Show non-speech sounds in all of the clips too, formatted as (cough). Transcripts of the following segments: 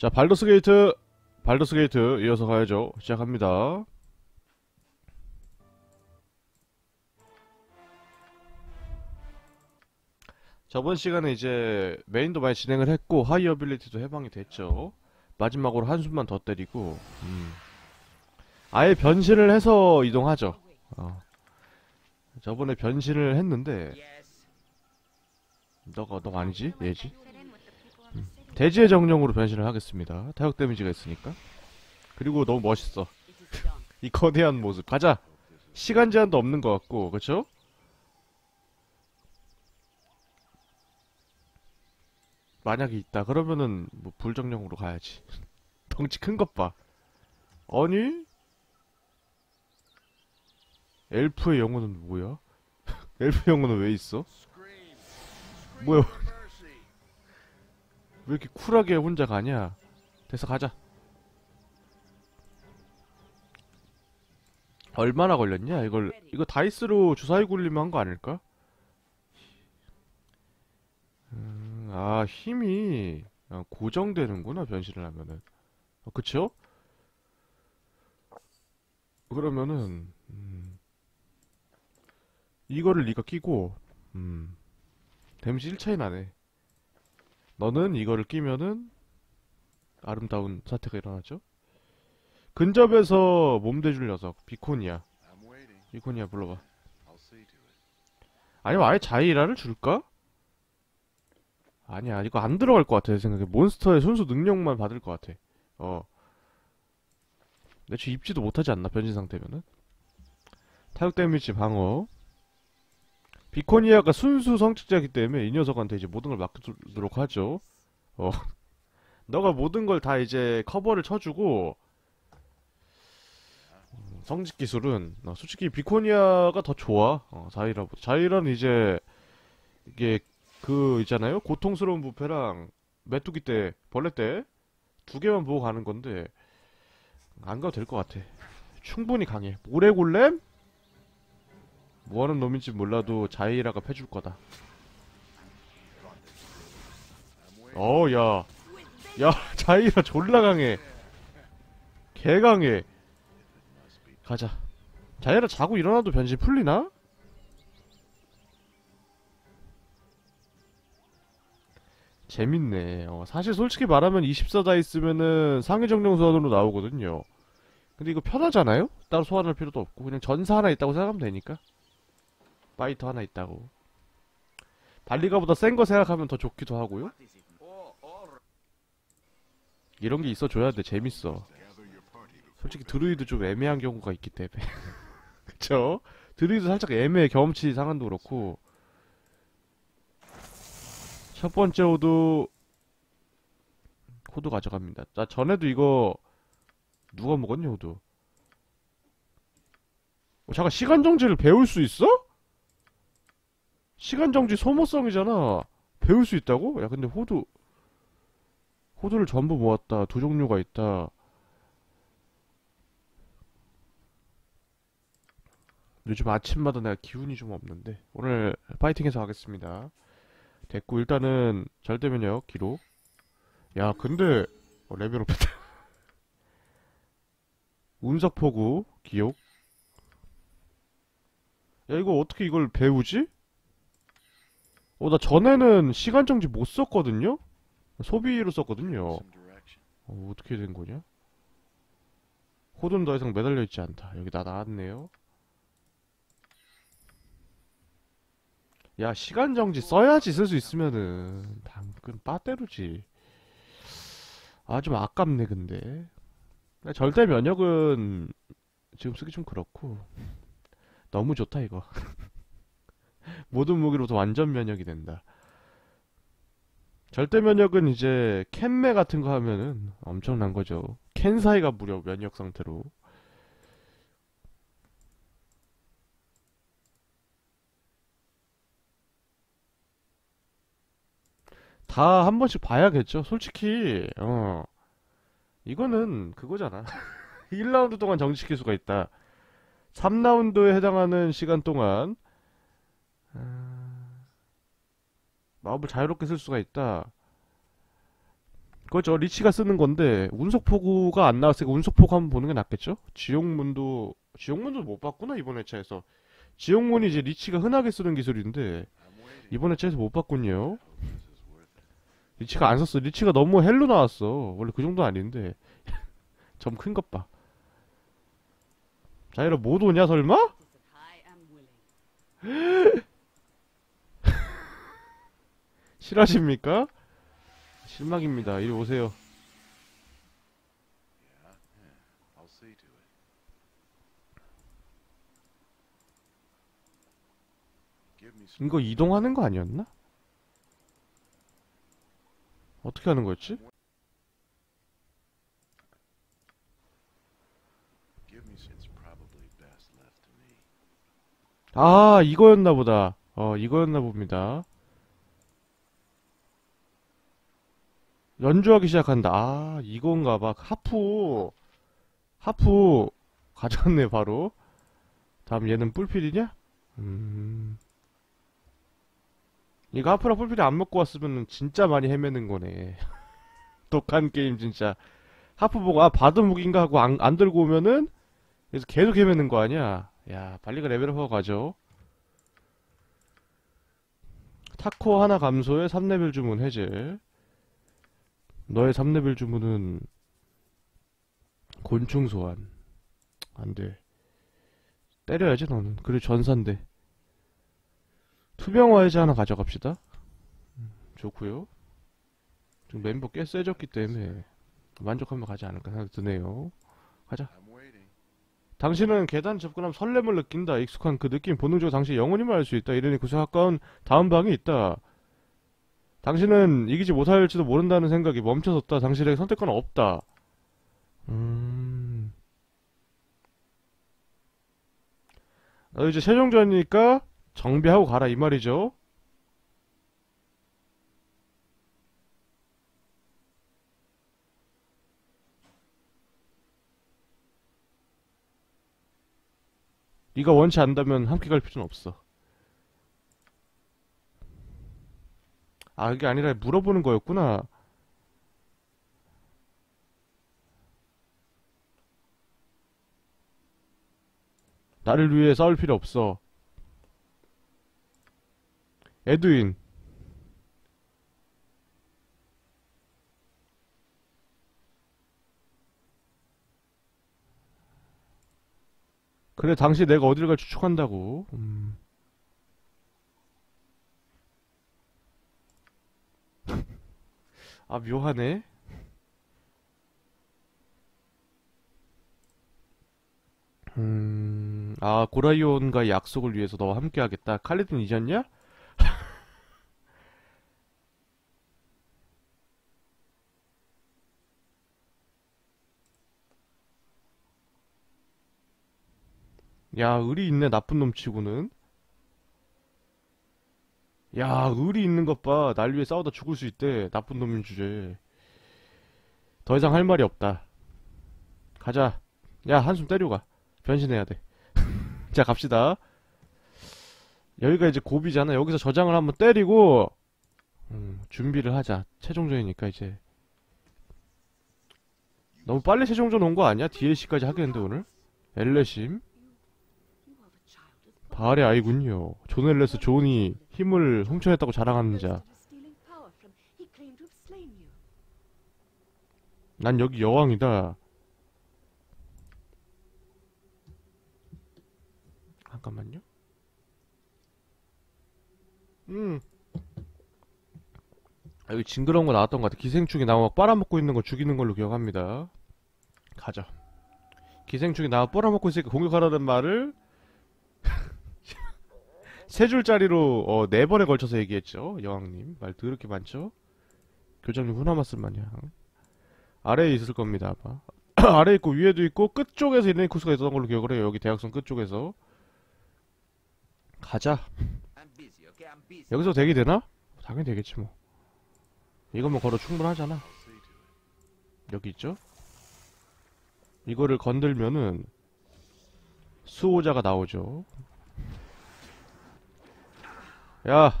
자, 발더스 게이트, 발더스 게이트 이어서 가야죠. 시작합니다. 저번 시간에 이제 main도 많이 진행을 했고 high ability도 해방이 됐죠. 마지막으로 한숨만 더 때리고 음. 아예 변신을 해서 이동하죠. 어. 저번에 변신을 했는데 너가 너 아니지? 얘지? 대지의 정령으로 변신을 하겠습니다. 타격 데미지가 있으니까. 그리고 너무 멋있어. (laughs) 이 거대한 모습. 가자. 시간 제한도 없는 것 같고, 그렇죠? 만약에 있다 그러면은 뭐 불정령으로 가야지. (laughs) 덩치 큰 것 봐. 아니? 엘프의 영혼은 뭐야? (laughs) 엘프 영혼은 왜 있어? 뭐야? 왜 이렇게 쿨하게 혼자 가냐? 됐어 가자. 얼마나 걸렸냐? 이걸 이거 다이스로 주사위 굴리면 한 거 아닐까? 음, 아 힘이 아, 고정되는구나 변신을 하면은. 어, 그쵸? 그러면은 음, 이거를 네가 끼고 음, 데미지 1차이 나네. 너는 이거를 끼면은 아름다운 사태가 일어나죠. 근접에서 몸대줄 녀석 비코니아. 비코니아 불러봐. 아니면 아예 자이라를 줄까? 아니야 이거 안 들어갈 것 같아 내 생각에 몬스터의 순수 능력만 받을 것 같아. 어. 대체 입지도 못하지 않나 변신 상태면은? 타격 데미지 방어. 비코니아가 순수 성직자이기 때문에 이 녀석한테 이제 모든 걸 맡기도록 하죠. 어. (laughs) 너가 모든 걸 다 이제 커버를 쳐주고 음, 성직 기술은 어, 솔직히 비코니아가 더 좋아. 어, 자이라보다. 자이라는 이제 이게 그 있잖아요. 고통스러운 부패랑 메뚜기 때 벌레 때 두 개만 보고 가는 건데 안 가도 될 것 같아. 충분히 강해. 모래골렘? 뭐하는 놈인지 몰라도 자이라가 패줄 거다. I'm waiting. 어, 야. 야, (laughs) 자이라 졸라 강해. 개 강해. Must be. 가자. 자이라 자고 일어나도 변신 풀리나? 재밌네. 어, 사실 솔직히 말하면 24다 있으면은 상위 정령 소환으로 나오거든요. 근데 이거 편하잖아요? 따로 소환할 필요도 없고 그냥 전사 하나 있다고 생각하면 되니까. 파이터 하나 있다고. 발리가보다 센 거 생각하면 더 좋기도 하고요. 이런 게 있어줘야 돼. 재밌어. 솔직히 드루이드 좀 애매한 경우가 있기 때문에 (laughs) 그쵸? 드루이드 살짝 애매해 경험치 상한도 그렇고 첫 번째 호두 호두 가져갑니다 나 전에도 이거 누가 먹었냐 호두 어, 잠깐 시간 정지를 배울 수 있어? 시간 정지 소모성이잖아 배울 수 있다고? 야 근데 호두 호두를 전부 모았다 두 종류가 있다 요즘 아침마다 내가 기운이 좀 없는데 오늘 파이팅해서 하겠습니다. 됐고 일단은 절대 면역 기록. 야 근데 어, 레벨 높였다. (laughs) 운석포구 기록. 야 이거 어떻게 이걸 배우지? 어 나 전에는 시간 정지 못 썼거든요. 소비로 썼거든요. 어, 어떻게 된 거냐? 호드는 더 이상 매달려 있지 않다. 여기 나 나왔네요. 야, 시간 정지 써야지 쓸 수 있으면은 당근 빠떼루지. 아, 좀 아깝네. 근데 절대 면역은 지금 쓰기 좀 그렇고. 너무 좋다, 이거. (laughs) 모든 무기로부터 완전 면역이 된다. 절대 면역은 이제 캔메 같은 거 하면은 엄청난 거죠. 캔 사이가 무려 면역 상태로. 다 한 번씩 봐야겠죠. 솔직히, 어. 이거는 그거잖아. (laughs) 1라운드 동안 정지시킬 수가 있다. 3라운드에 해당하는 시간 동안, 아, 마법을 자유롭게 쓸 수가 있다. 그죠 리치가 쓰는 건데 운석포구가 안 나왔으니까 운석포구 한번 보는 게 낫겠죠? 지옥문도 지옥문도 못 봤구나 이번 회차에서 지옥문이 이제 리치가 흔하게 쓰는 기술인데 I'm waiting. 이번 회차에서 못 봤군요. 리치가 안 썼어 리치가 너무 헬로 나왔어 원래 그 정도 아닌데 (laughs) 점 큰 것 봐 자이라 못 오냐 설마? (laughs) (laughs) 실하십니까? 실망입니다 이리 오세요. 이거 이동하는 거 아니었나? 어떻게 하는 거였지? 아, 이거였나 보다. 어, 이거였나 봅니다. 연주하기 시작한다. 아, 이건가 봐. 하프. 하프. 가져왔네, 바로. 다음 얘는 뿔피리냐? 음. 이거 하프랑 뿔피리 안 먹고 왔으면 진짜 많이 헤매는 거네. (laughs) 독한 게임, 진짜. 하프 보고, 아, 받은 무기인가 하고 안, 안 들고 오면은, 그래서 계속 헤매는 거 아니야? 야, 빨리 가 레벨업하고 가죠. THAC0 하나 감소에 3레벨 주문 해제. 너의 3레벨 주문은 곤충 소환. 안 돼. 때려야지, 너는. 그래, 전사인데. 투명화 해제 하나 가져갑시다. 음, 좋고요 지금 멤버 꽤 세졌기 때문에 만족하면 가지 않을까 생각이 드네요. Waiting. 당신은 계단 접근하면 설렘을 느낀다. 익숙한 그 느낌 본능적으로 당신이 영원히 말할 수 있다. 이러니 구석 가까운 다음 방이 있다. 당신은 이기지 못할지도 모른다는 생각이 멈춰섰다. 당신에게 선택권은 없다. 음. 너 이제 최종전이니까 정비하고 가라 이 말이죠. 네가 원치 않다면 함께 갈 필요는 없어. 아, 그게 아니라 물어보는 거였구나. 나를 위해 싸울 필요 없어. 에드윈. 그래, 당시 내가 어디를 갈 추측한다고. 음. 아, 묘하네. 음, 아, 고라이온과의 약속을 위해서 너와 함께 하겠다. 칼리드는 잊었냐? (laughs) 야, 의리 있네, 나쁜 놈 치고는. 야, 의리 있는 것 봐. 날 위해 싸우다 죽을 수 있대. 나쁜 놈인 주제. 더 이상 할 말이 없다. 가자. 야, 한숨 때려가. 변신해야 돼. (laughs) 자, 갑시다. 여기가 이제 고비잖아. 여기서 저장을 한번 때리고, 음, 준비를 하자. 최종전이니까 이제. 너무 빨리 최종전 온 거 아니야? DLC까지 하겠는데, 오늘? 엘레심? 바알의 아이군요. 존 엘레스 존이 힘을 훔쳐냈다고 자랑하는 자. 난 여기 여왕이다. 잠깐만요. 음. 아, 여기 징그러운 거 나왔던 것 같아. 기생충이 나와 빨아먹고 있는 거 죽이는 걸로 기억합니다. 가자. 기생충이 나와 빨아먹고 있으니까 공격하라는 말을 세 줄짜리로 어, 네 번에 걸쳐서 얘기했죠. 여왕님. 말 더럽게 많죠? 교장님 후나마스 마냥. 아래에 있을 겁니다, 아마. (clears throat) 아래에 있고 위에도 있고 끝쪽에서 일레니쿠스가 있었던 걸로 기억을 해요. 여기 대학선 끝쪽에서. 가자. 여기서 대기 되나? 당연히 되겠지 뭐. 이거면 걸어 충분하잖아. 여기 있죠? 이거를 건들면은 수호자가 나오죠. 야.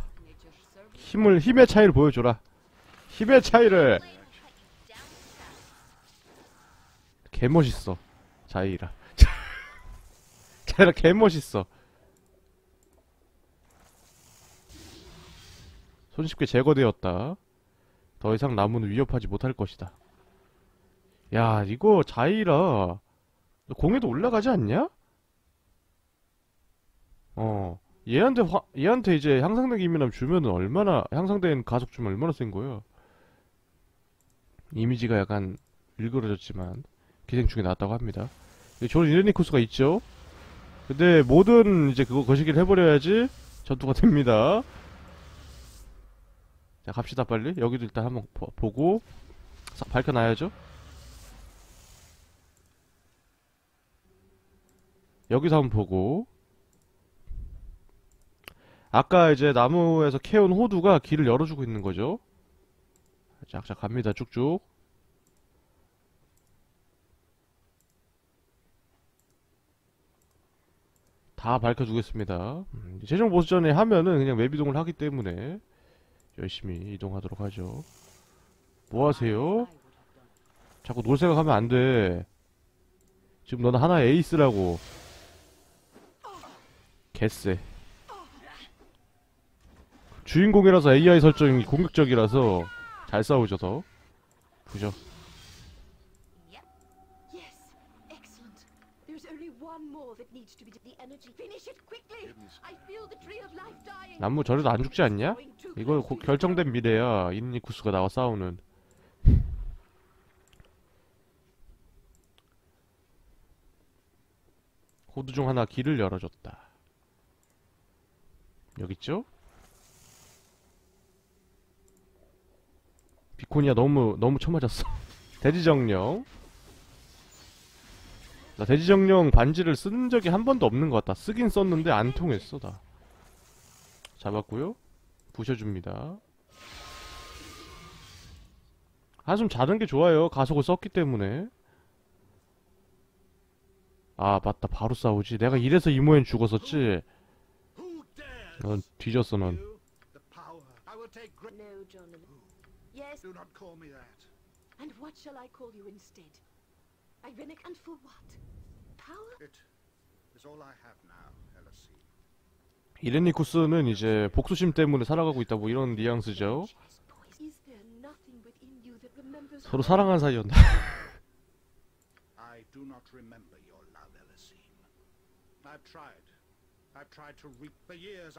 힘을 힘의 차이를 보여줘라. 힘의 차이를 개 멋있어. 자이라. (laughs) 자이라 개 멋있어. 손쉽게 제거되었다. 더 이상 나무는 위협하지 못할 것이다. 야, 이거 자이라 공에도 올라가지 않냐? 어. 얘한테 화, 얘한테 이제 향상된 기미남 주면은 얼마나 향상된 가속 주면 얼마나 센 거야? 이미지가 약간 일그러졌지만 기생충이 나왔다고 합니다. 존 이레니쿠스가 있죠. 근데 모든 이제 그거 거시기를 해버려야지 전투가 됩니다. 자 갑시다 빨리. 여기도 일단 한번 보- 보고 싹 밝혀놔야죠. 여기서 한번 보고 아까 이제 나무에서 캐온 호두가 길을 열어주고 있는 거죠. 쫙쫙 갑니다 쭉쭉. 다 밝혀주겠습니다. 음, 최종 보스 전에 하면은 그냥 맵 이동을 하기 때문에 열심히 이동하도록 하죠. 뭐 하세요? 자꾸 놀 생각하면 안 돼. 지금 너는 하나의 에이스라고. 개쎄. 주인공이라서 AI 설정이 공격적이라서 잘 life dying. 나무 저래도 안 죽지 않냐? 이거 the 결정된 미래야. 이니쿠스가 나와 싸우는. 호두 중 하나 길을 열어줬다. 여기 있죠? 비코니아 너무 너무 쳐맞았어. 대지정령. (laughs) 나 대지정령 반지를 쓴 적이 한 번도 없는 것 같다. 쓰긴 썼는데 안 통했어 나. 잡았고요. 부셔줍니다. 한숨 자는 게 좋아요. 가속을 썼기 때문에. 아, 맞다. 바로 싸우지. 내가 이래서 이모엔 죽었었지. 넌 뒤졌어, 넌. Do not call me that. and what shall I call you instead? Irenic, and for what? Power? It is all I have now, Elisine. 이레니쿠스는 이제 복수심 때문에 살아가고 있다. 뭐 이런 뉘앙스죠. Yes, boys. Is there nothing within you that remembers 서로 사랑한 사이였나? I do not remember your love, Elisine. I've tried.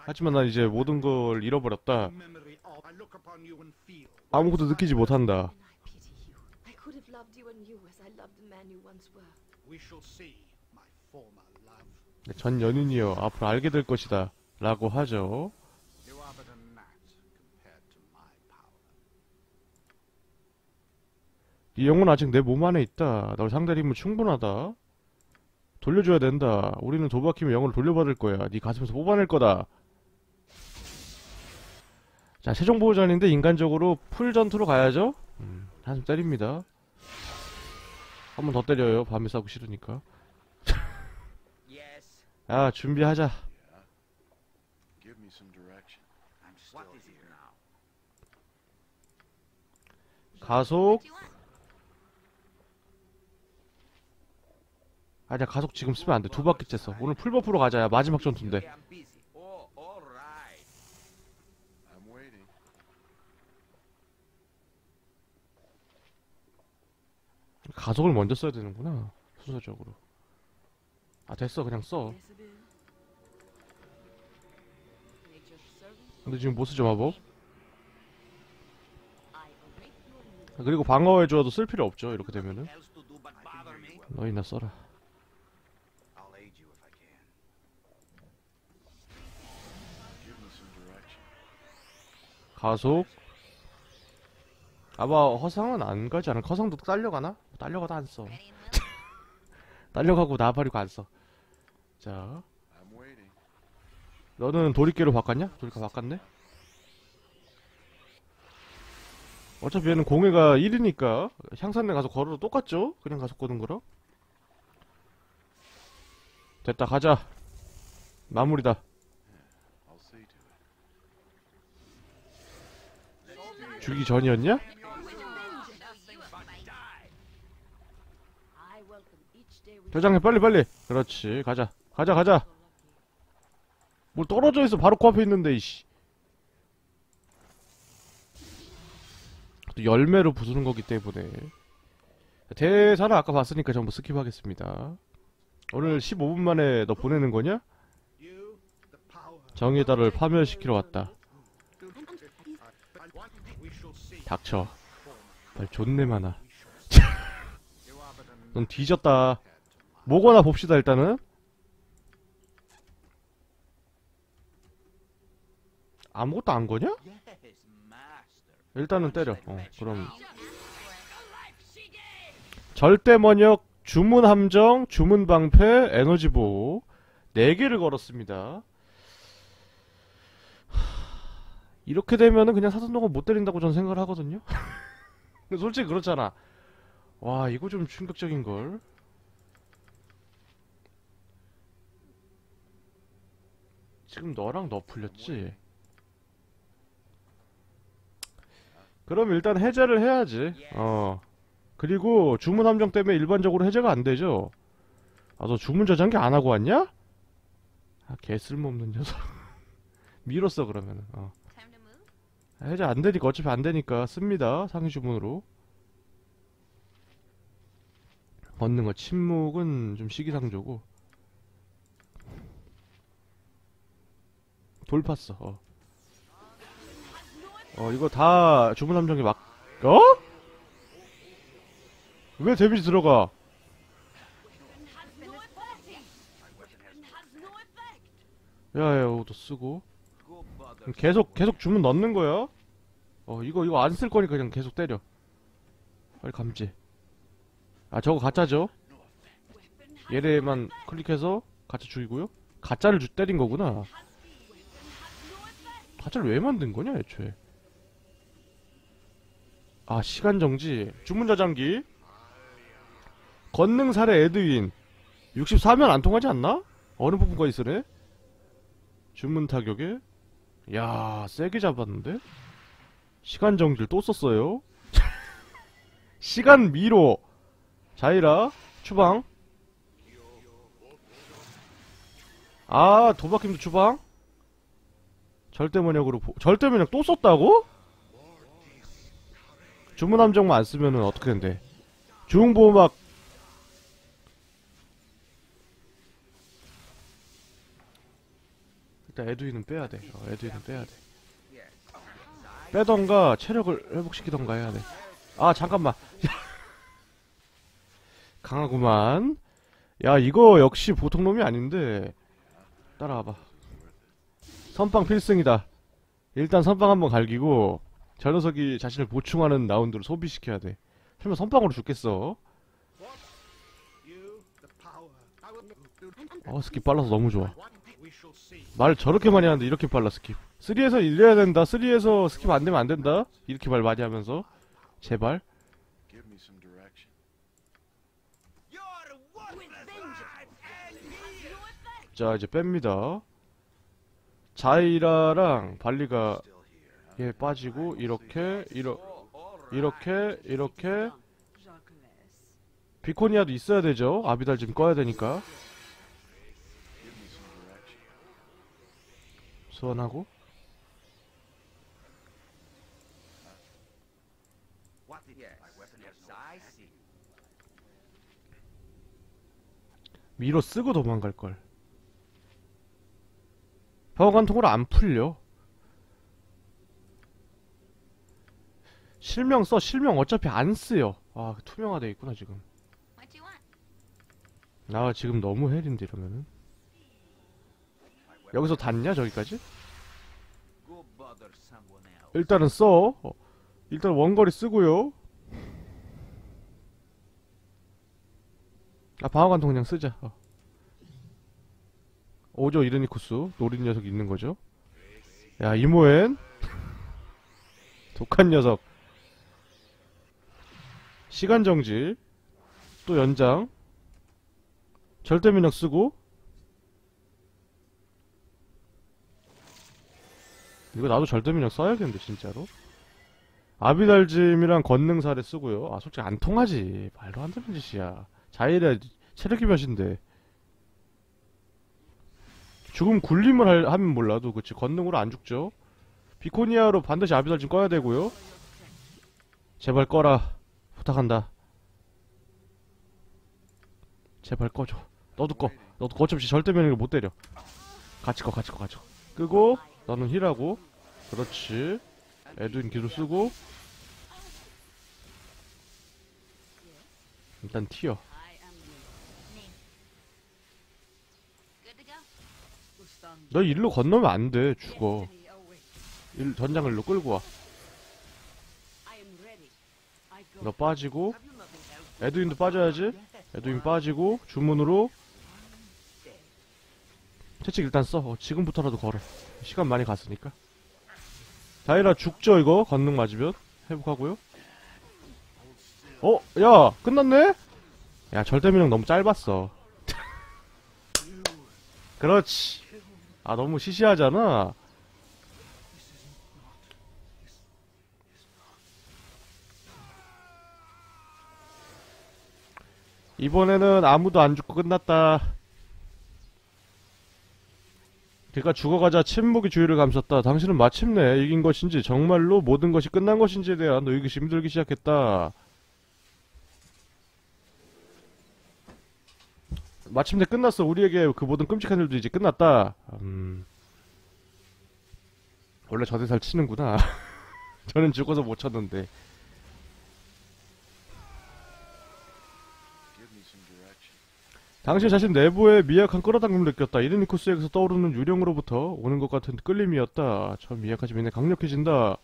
하지만 난 이제 모든 걸 잃어버렸다. memory of. I look upon you and feel. 아무것도 느끼지 못한다. And I pity you. I could have loved you anew as I loved the man you once were. We shall see, my former love. 전 연인이여 앞으로 알게 될 것이다. 라고 하죠. You are but a gnat compared to my power. 이 영혼 아직 내 몸 안에 있다. 널 힘은 충분하다. 돌려줘야 된다. 우리는 도박히면 영혼을 돌려받을 거야. 네 가슴에서 뽑아낼 거다. 자, 최종 보호전인데 인간적으로 풀 전투로 가야죠. 음, 한숨 때립니다. 한 번 더 때려요. 밤에 싸고 싫으니까. 야, 준비하자. Me some direction. I'm still What is it now? 가속. 아니야, 가속 지금 쓰면 안 돼. 두 바퀴 쨌어. 오늘 풀버프로 가자. 야, 마지막 전투인데. 가속을 먼저 써야 되는구나. 순서적으로. 아, 됐어. 그냥 써. 근데 지금 마법. I await your news. 아, 그리고 방어해줘도 쓸 필요 없죠. 이렇게 되면은. 너희나 써라. 가속. 아마 허상은 안 가지 않을까? 허상도 딸려가나? 딸려가도 안 써. (laughs) 딸려가고 나발이고 안 써. 자. 너는 도리깨로 바꿨냐? 도리깨 바꿨네? 어차피 얘는 공회가 1이니까 향산내 가서 걸어도 똑같죠? 그냥 가서 거는 거랑 됐다 가자 마무리다 주기 전이었냐? 대장님 빨리 빨리. 그렇지. 가자. 가자 가자. 뭘 떨어져 있어. 바로 코앞에 있는데 이씨. 또 열매로 부수는 거기 때문에. 대사는 아까 봤으니까 전부 스킵하겠습니다. 오늘 15분 만에 너 보내는 거냐? Power. 정의다를 파멸시키러 왔다 닥쳐 말 존내 많아 You are but a 넌 뒤졌다 뭐거나 봅시다 일단은 아무것도 안 거냐? 일단은 때려. 어, 그럼 절대 번역, 주문 함정, 주문 방패, 에너지 보호 네 개를 걸었습니다. 하, 이렇게 되면은 그냥 사선동은 못 때린다고 저는 생각을 하거든요. (laughs) 솔직히 그렇잖아. 와, 이거 좀 충격적인 걸. 지금 너랑 너 풀렸지? 그럼 일단 해제를 해야지. 어. 그리고 주문 함정 때문에 일반적으로 해제가 안 되죠. 아, 너 주문 저장기 안 하고 왔냐? 아, 개 쓸모없는 녀석. (laughs) 밀었어 그러면은. 어. time to move. 아, 해제 안 되니까 어차피 안 되니까 씁니다. 상위 주문으로. 걷는 거 침묵은 좀 시기상조고. 돌팠어. 어. 어 이거 다 주문 함정이 막 어? 왜 데미지 들어가? 야야 이것도 쓰고 Go bother. 그럼 계속 계속 주문 넣는 거야? 어 이거 이거 안 쓸 거니까 그냥 계속 때려. 빨리 감지. 아 저거 가짜죠? 얘네만 클릭해서 가짜 죽이고요. 가짜를 주, 때린 거구나. 가짜를 왜 만든 거냐 애초에? 아 시간 정지. 주문 저장기. 건능 살해 에드윈. 64면 안 통하지 않나? 어느 부분가 있으래? 주문 타격에 야 세게 잡았는데? 시간 정지를 또 썼어요? (laughs) 시간 미로. 자이라 추방. 아 도박힘도 추방? 절대면역으로 보... 절대면역 또 썼다고? 주문 함정만 안 쓰면은 어떻게 된대? 중보막 일단 에드윈은 빼야 돼. 어, 에드윈은 빼야 돼. 빼던가 체력을 회복시키던가 해야 돼. 아 잠깐만. (laughs) 강하구만. 야 이거 역시 보통 놈이 아닌데. 따라와봐. 선빵 필승이다. 일단 선빵 한번 갈기고 저 녀석이 자신을 보충하는 라운드를 소비시켜야 돼. 설마 선빵으로 죽겠어? 어 skip 빨라서 너무 좋아. What? We shall see. 말 저렇게 많이 하는데 이렇게 빨라 skip 3에서 이래야 된다 3에서 skip 안 되면 안 된다 이렇게 말 많이 하면서 제발. 자 이제 뺍니다 자이라랑 발리가. 얘 빠지고 이렇게 이러. 이렇게 이렇게. 비코니아도 있어야 되죠 아비달 지금 꺼야 되니까 소환하고. 미로 쓰고 도망갈걸. 방어관통으로 안 풀려. 실명 써 실명 어차피 안 쓰여. 아 투명화돼 있구나 지금? 나 지금 너무 헬인데 이러면은 여기서 닿냐 저기까지? 일단은 써. 어, 일단 원거리 쓰고요. 아 방어관통 그냥 쓰자. 어. 오조 이르니쿠스 노린 녀석이 있는 거죠? 야 이모엔? (laughs) 독한 녀석. 시간 정지. 또 연장. 절대 면역 쓰고 이거 나도 절대 면역 써야겠는데 진짜로 아비달짐이랑 건능사례 쓰고요 아 솔직히 안 통하지 말도 안 되는 짓이야 자이라 체력이 몇인데. 죽음 굴림을 할- 하면 몰라도 그치 건능으로 안 죽죠. 비코니아로 반드시 아비달진 꺼야 되고요. 제발 꺼라. 부탁한다. 제발 꺼줘. 너도 꺼. 너도 꺼. 어차피 절대 면역을 못 때려. 같이 꺼, 같이 꺼, 같이 꺼. 끄고, 너는 힐하고. 그렇지. 에드윈 기도 쓰고. 일단 튀어. 너 일로 건너면 안 돼. 죽어. 일, 전장을 일로 끌고 와. I am ready. I go. 너 빠지고. 에드윈도 빠져야지. 에드윈 빠지고. 주문으로. 채찍 일단 써. 어, 지금부터라도 걸어. 시간 많이 갔으니까. 다이라 죽죠, 이거? 건능 맞으면. 회복하고요. 어? 야! 끝났네? 야, 절대미력 너무 짧았어. (laughs) 그렇지. 아, 너무 시시하잖아. 이번에는 아무도 안 죽고 끝났다. 그가 죽어가자 침묵이 주위를 감쌌다. 당신은 마침내 이긴 것인지 정말로 모든 것이 끝난 것인지에 대한 의기심이 들기 시작했다. 마침내 끝났어. 우리에게 그 모든 끔찍한 일도 이제 끝났다. 음... 원래 저 대사를 치는구나. (laughs) 저는 죽어서 못 쳤는데. 당신 자신 내부에 미약한 끌어당김을 느꼈다. 이르니쿠스에게서 떠오르는 유령으로부터 오는 것 같은 끌림이었다. 저 미약하지만 강력해진다.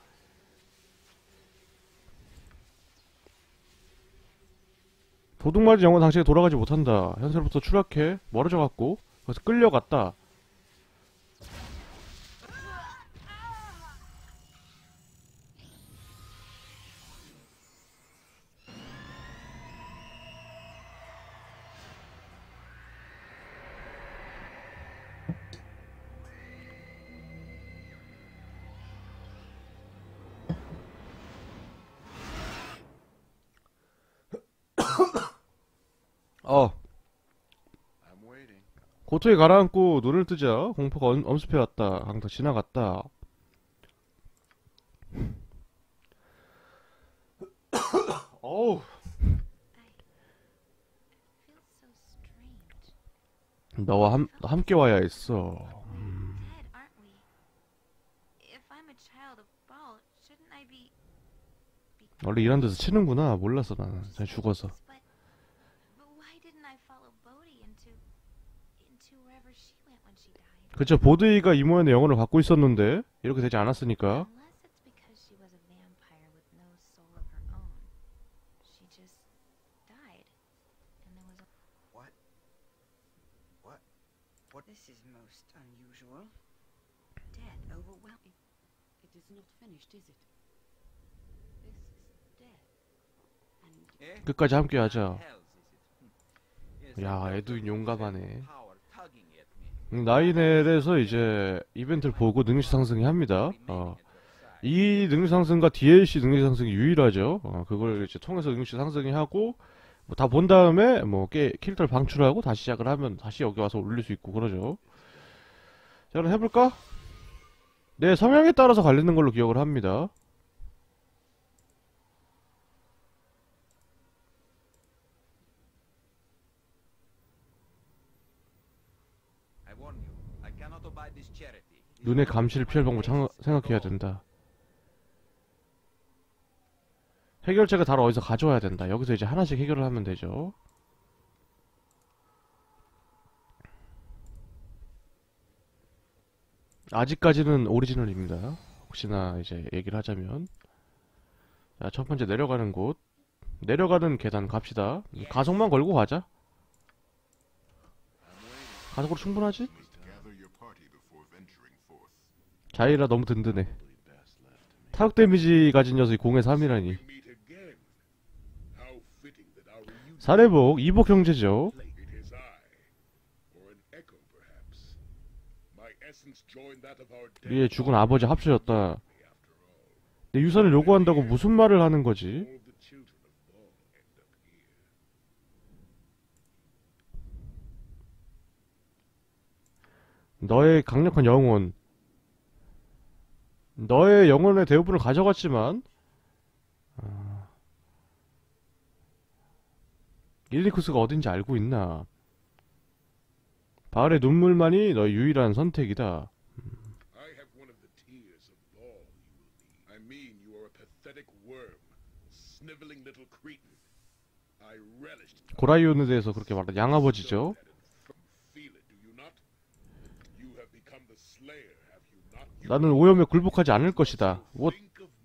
도둑맞이 영혼 당신에 돌아가지 못한다. 현세로부터 추락해 멀어져갖고 거기서 끌려갔다. 어. 고토에 가라앉고 눈을 뜨자 공포가 엄, 엄습해왔다. 강타 지나갔다. 어우. 너와 함, 함께 와야 했어. 원래 이런 데서 치는구나. 몰랐어 나는. 잘 죽어서. 그쵸 보드이가 이 모양의 영혼을 갖고 있었는데 이렇게 되지 않았으니까. Eh? 끝까지 함께 하자. Hmm. 야, felt 용감하네. power tugging at me. 음, 나인엘에서 이제 이벤트를 보고 능력치 상승이 합니다. 어. 이 능력 상승과 DLC 능력 상승이 유일하죠. 어, 그걸 이제 통해서 능력치 상승이 하고 뭐 다 본 다음에 뭐 게, 캐릭터를 방출하고 다시 시작을 하면 다시 여기 와서 올릴 수 있고 그러죠. 자, 그럼 해볼까? 네, 성향에 따라서 갈리는 걸로 기억을 합니다. I warn you, I cannot abide this charity. This 눈의 감시를 피할 방법 생각해야. 된다. 해결책을 다들 어디서 가져와야 된다. 여기서 이제 하나씩 해결을 하면 되죠. 아직까지는 오리지널입니다. 혹시나 이제 얘기를 하자면. 자, 첫 번째 내려가는 곳. 내려가는 계단 갑시다. 가속만 걸고 가자. 가속으로 충분하지? 자이라 너무 든든해. 타격 데미지 가진 녀석이 공에 3이라니. 사례복 이복 형제죠. 우리의 죽은 아버지 합쳐졌다. 내 유산을 요구한다고 무슨 말을 하는 거지? 너의 강력한 영혼 너의 영혼의 대부분을 가져갔지만, 아, 일리쿠스가 어딘지 알고 있나? 바알의 눈물만이 너의 유일한 선택이다. 고라이온에 대해서 그렇게 말한 양아버지죠. feel it, do you not? You have become the slayer, have you not? You 나는 오염에 굴복하지 않을 것이다. 뭐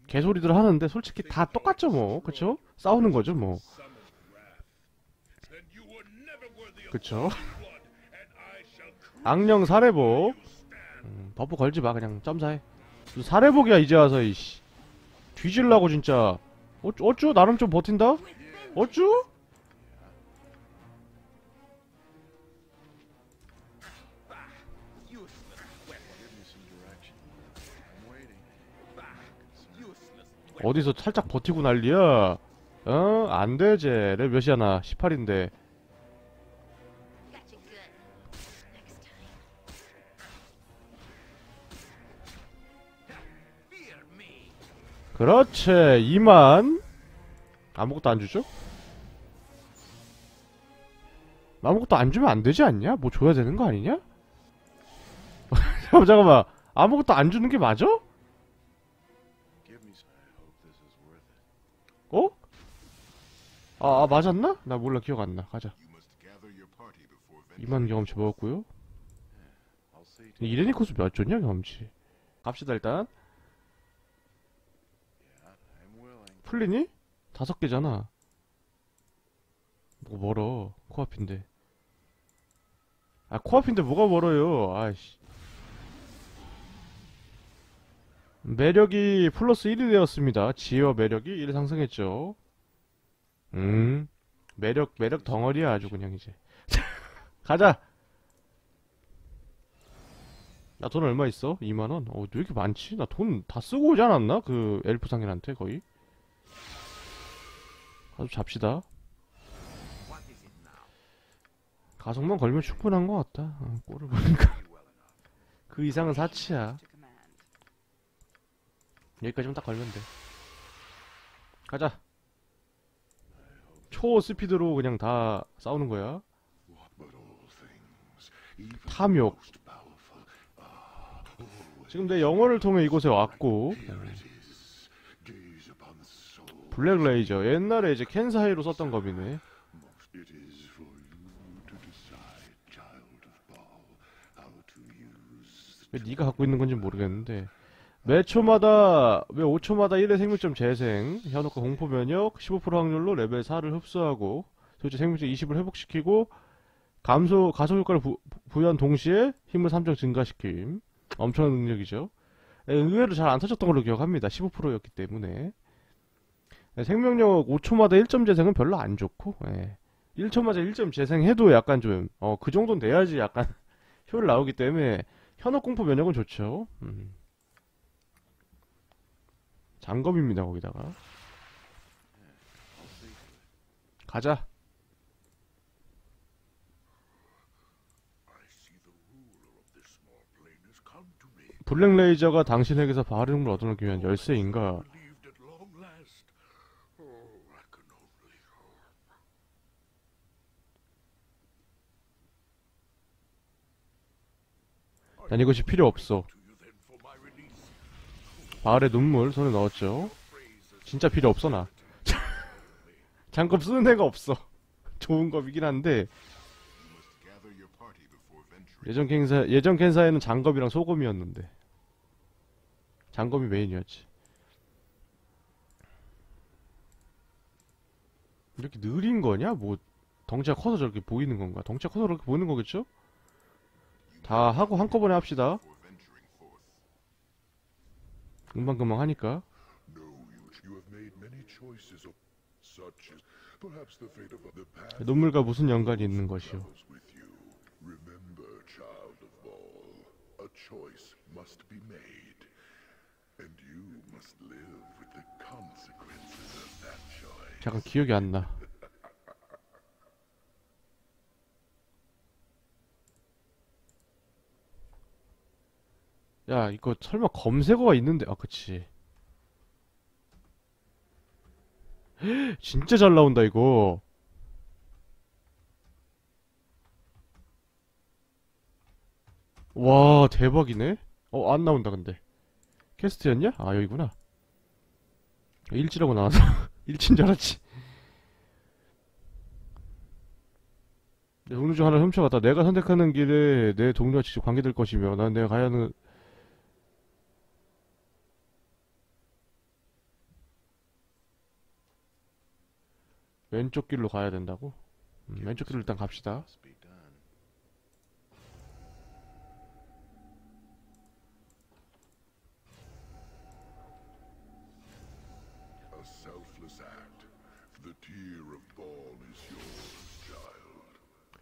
개소리들 하는데 솔직히 다 똑같죠 뭐, 그쵸? 싸우는 거죠 뭐, 그쵸? (laughs) 악령 stand. 음, 버프 걸지 마, 그냥 점사해. 살해복이야 이제 와서 이씨. 뒤질라고 진짜. 어쭈, 어쭈 나름 좀 버틴다. 어쭈? 어디서 살짝 버티고 난리야. 어, 안 되지. 레 몇이야 나? 18인데. Got you good. Next time. Fear me. 그렇지. 2만. 아무것도 안 주죠? 아무것도 안 주면 안 되지 않냐? 뭐 줘야 되는 거 아니냐? 잠깐만, (laughs) 잠깐만. 아무것도 안 주는 게 맞아? 아, 아 맞았나? 나 몰라 기억 안 나. 가자. You must gather your party before venturing. 2만 경험치 먹었고요. 이레니 코스 몇 줬냐 경험치? 갑시다 일단. 풀리니? 다섯 개잖아. 뭐 멀어. 코앞인데. 아 코앞인데 뭐가 멀어요. 아이씨. 매력이 플러스 1이 되었습니다. 지어 매력이 1 상승했죠. 음. 매력 매력 덩어리야 아주 그냥 이제. (laughs) 가자. 나 돈 얼마 있어? 2만 원. 어, 왜 이렇게 많지? 나 돈 다 쓰고 오지 않았나? 그 엘프 상인한테 거의. 가서 잡시다. 가속만 걸면 충분한 것 같다. 어, 꼴을 보니까. (laughs) 그 이상은 사치야. 여기까지만 딱 걸면 돼. 가자. 초 스피드로 그냥 다 싸우는 거야. 탐욕. 지금 내 영혼을 통해 이곳에 왔고. 블랙 레이저 옛날에 이제 켄사이로 썼던 검이네. 네가 갖고 있는 건지 모르겠는데 매 초마다 매 5초마다 1의 생물점 재생 현혹과 공포 면역 15% 확률로 레벨 4를 흡수하고 도대체 생물점 20을 회복시키고 감소 가속 효과를 부, 부여한 동시에 힘을 3점 증가시킴 엄청난 능력이죠 예, 의외로 잘 안 터졌던 걸로 기억합니다 15%였기 때문에 예, 생명력 5초마다 1점 재생은 별로 안 좋고 예. 1초마다 1점 재생해도 약간 좀 어 그 정도는 돼야지 약간 (laughs) 효율 나오기 때문에 현혹 공포 면역은 좋죠. 음. 장검입니다 거기다가. 가자. I see the ruler of this small plane has come to me. 블랙 레이저가 당신에게서 바르름을 얻어내기 위한 열쇠인가? Oh. 난 이것이 필요 없어. To you then for my release. 바알의 눈물 손에 넣었죠. 진짜 필요 없어 나. 장검 쓰는 애가 없어. (laughs) 좋은 검이긴 한데. 예전 캔사 예전 캔사에는 장검이랑 소검이었는데 장검이 메인이었지. 이렇게 느린 거냐? 뭐 덩치가 커서 저렇게 보이는 건가? 덩치가 커서 그렇게 보이는 거겠죠? 다 하고 한꺼번에 합시다. 금방금방 하니까. 눈물과 무슨 연관이 있는 것이오? 잠깐 기억이 안 나. 야, 이거 설마 검색어가 있는데, 아, 그치. 진짜 잘 나온다, 이거. 와, 대박이네? 어, 안 나온다, 근데. 캐스트였냐? 아, 여기구나. 일지라고 나와서. (laughs) 일치인 줄 알았지. 내 동료 중 하나를 훔쳐갔다. 내가 선택하는 길에 내 동료와 직접 관계될 것이며, 난 내가 가야 하는, 왼쪽 길로 가야 된다고? 음, 왼쪽 길로 일단 갑시다.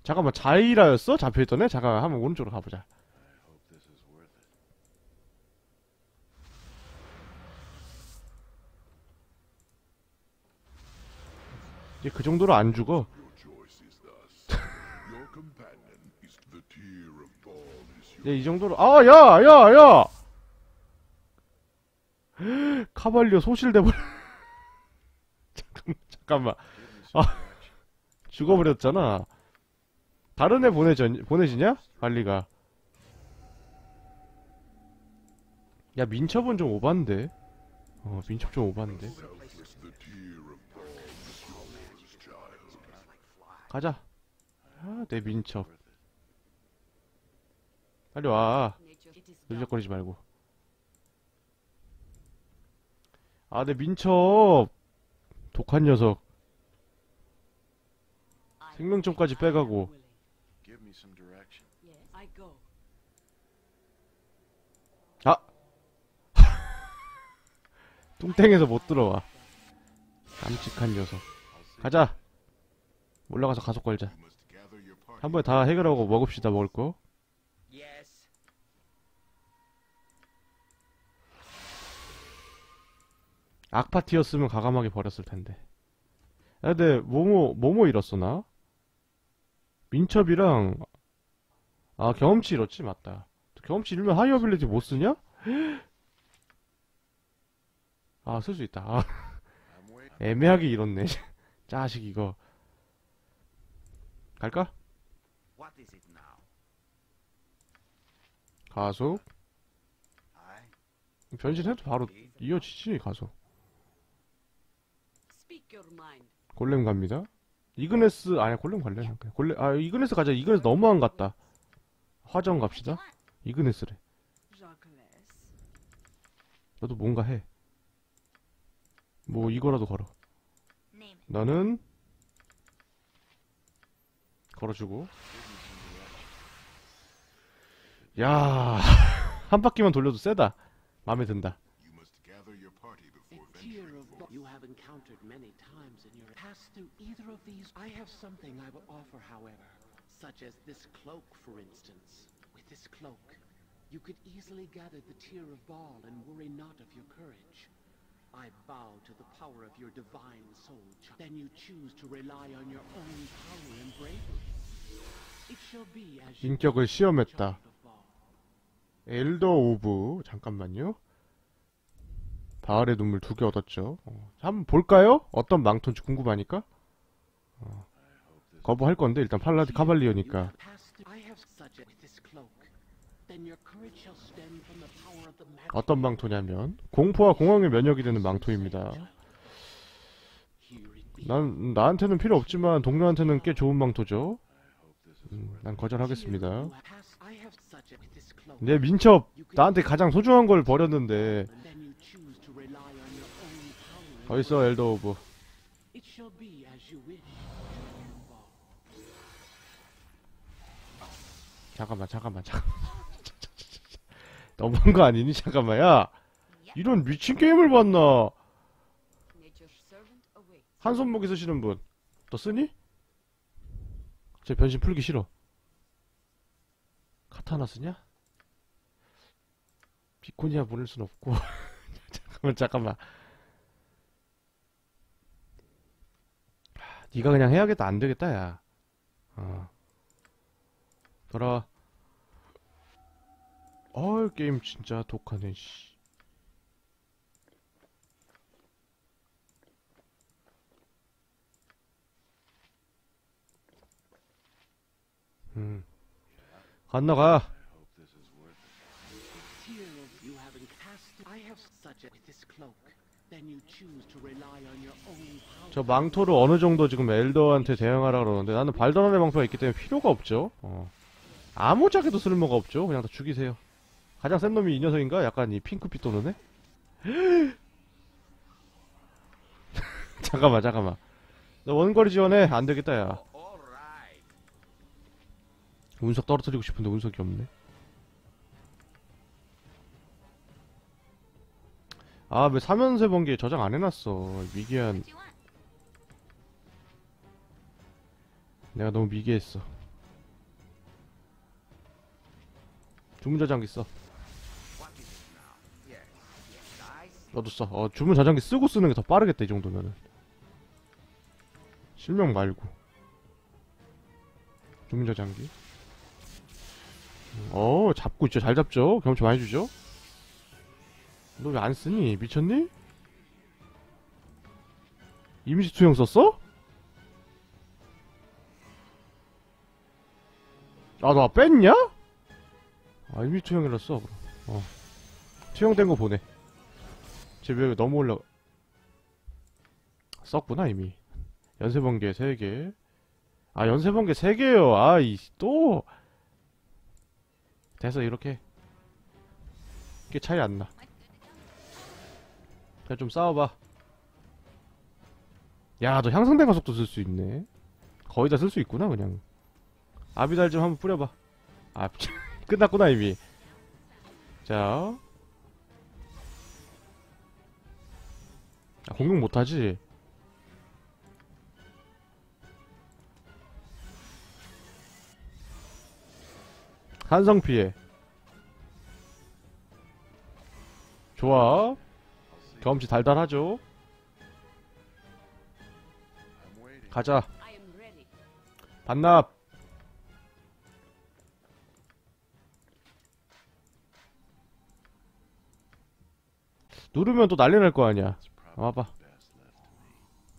잠깐만, 자이라였어? 잡혀있던 애? 잠깐, 한번 오른쪽으로 가보자. I hope this is worth it. 이제 그 정도로 안 죽어. Yours. (laughs) 야, 이 정도로, 아, 야, 야, 야! (gasps) 카발리오 소실돼 버려. (laughs) 잠깐만, 잠깐만. Give me some 아. (laughs) 죽어버렸잖아. 다른 애 보내지, 보내지냐? 발리가. 야, 민첩은 좀 오반데. 어, 민첩 좀 오반데. 가자. 아, 내 민첩. 빨리 와. 늘적거리지 말고. 아, 내 민첩. 독한 녀석. 생명점까지 빼가고. 아! 뚱땡에서 못 들어와. 깜찍한 녀석. 가자. 올라가서 가속 걸자. 한 번에 다 해결하고 먹읍시다, 먹을 거. 악파티였으면 과감하게 버렸을 텐데. 야, 근데, 뭐뭐, 뭐뭐 잃었어, 나? 민첩이랑, 아, 경험치 잃었지? 맞다. 경험치 잃으면 high ability 못 쓰냐? (gasps) 아, 쓸 수 있다. 아. (laughs) 애매하게 잃었네. (laughs) 자식, 이거. 갈까? What is it now? 가속. I 변신해도 바로 이어지지, 가속. 골렘 갑니다. 이그네스, 아니, 골렘 갈래? 그냥 골렘, 아, 이그네스 가자. 이그네스 너무한 것 같다. 화정 갑시다. 이그네스래. 너도 뭔가 해. 뭐 이거라도 걸어. 너는 걸어주고. 야, (laughs) 한 바퀴만 돌려도 세다. 마음에 든다. You must gather your party before A tier venturing of forth. you have encountered many times in your past through either of these. I have something I will offer, however, such as this cloak, for instance. With this cloak, you could easily gather the tear of Baal and worry not of your courage. I bow to the power of your divine soul. Then you choose to rely on your own power and bravery. It shall be as you 인격을 시험했다. elder orb 잠깐만요. 바알의 눈물 두 개 얻었죠. 어, 한번 볼까요? 어떤 망토인지 궁금하니까. 어, 거부할 건데 일단 paladin cavalier니까. Then your courage shall stem from the power of the magic. 어떤 망토냐면 공포와 공황에 면역이 되는 망토입니다. 난 나한테는 필요 없지만 동료한테는 꽤 좋은 망토죠. 음, 난 거절하겠습니다. 내 민첩 나한테 가장 소중한 걸 버렸는데 어딨어 elder orb. 잠깐만 잠깐만 잠깐만 너무한 거 아니니? 잠깐만 야 이런 미친 게임을 봤나. 한 손목이 쓰시는 분. 너 쓰니? 제 변신 풀기 싫어. 카타나 쓰냐? 비코니아 보낼 순 없고. (laughs) 잠깐만 잠깐만. 하, 네가 그냥 해야겠다. 안 되겠다 야. 어. 돌아와 어 게임 진짜 독하네 씨. 음 건너가. 저 망토를 어느 정도 지금 엘더한테 대응하라 그러는데 나는 발더란의 망토가 있기 때문에 필요가 없죠 어. 아무짝에도 쓸모가 없죠 그냥 다 죽이세요 가장 센 놈이 이 녀석인가? 약간 이 핑크빛 도는 애? (laughs) 잠깐만 잠깐만 너 원거리 지원해 안되겠다 야. 운석 떨어뜨리고 싶은데 운석이 없네. 아, 왜 사면세 번개 저장 안 해놨어. 미개한. 내가 너무 미개했어. 주문 저장기 써. 너도 써. 어, 주문 저장기 쓰고 쓰는 게 더 빠르겠다, 이 정도면은. 실명 말고. 주문 저장기. 어, 잡고 있죠. 잘 잡죠. 경치 많이 주죠. 너 왜 안 쓰니? 미쳤니? 이미지 투영 썼어? 아, 너 뺐냐? 아, 이미지 투영이라 써. 그럼. 어. 투영된 거 보내. 쟤왜 너무 올라 썼구나 이미. 연쇄번개 3개. 아 연쇄번개 3개요. 아이 또! 됐어 이렇게. 이게 차이 안나. 그냥 좀 싸워봐. 야 너 향상된 가속도 쓸 수 있네. 거의 다 쓸 수 있구나 그냥. 아비달 좀 한번 뿌려봐. 아 (laughs) 끝났구나 이미. 자 아, 공격 못하지? 한성 피해. 좋아. 경험치 달달하죠? 가자. 반납. 누르면 또 난리 날 거 아니야. 와봐.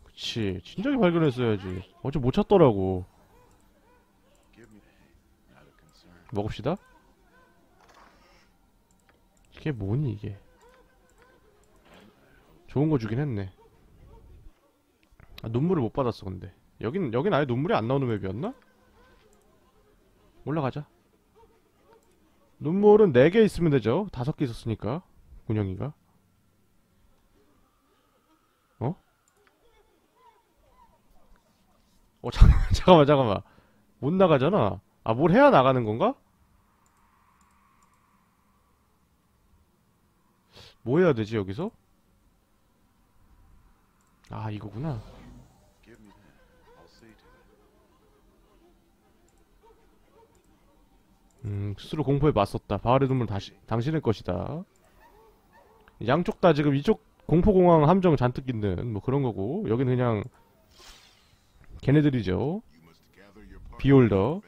그치. 진작에 발견했어야지. 어제 못 찾더라고. 먹읍시다. 이게 뭐니 이게? 좋은 거 주긴 했네. 아, 눈물을 못 받았어 근데. 여긴 여긴 아예 눈물이 안 나오는 맵이었나? 올라가자. 눈물은 4개 있으면 되죠. 5개 있었으니까. 군영이가. 어 잠, (laughs) 잠깐만 잠깐만. 못 나가잖아. 아 뭘 해야 나가는 건가? 뭐 해야 되지 여기서? 아 이거구나. 음 스스로 공포에 맞섰다 바알의 눈물 다시 당신의 것이다 양쪽 다 지금 이쪽 공포공황 함정 잔뜩 있는 뭐 그런 거고 여기는 그냥 걔네들이죠 비올더.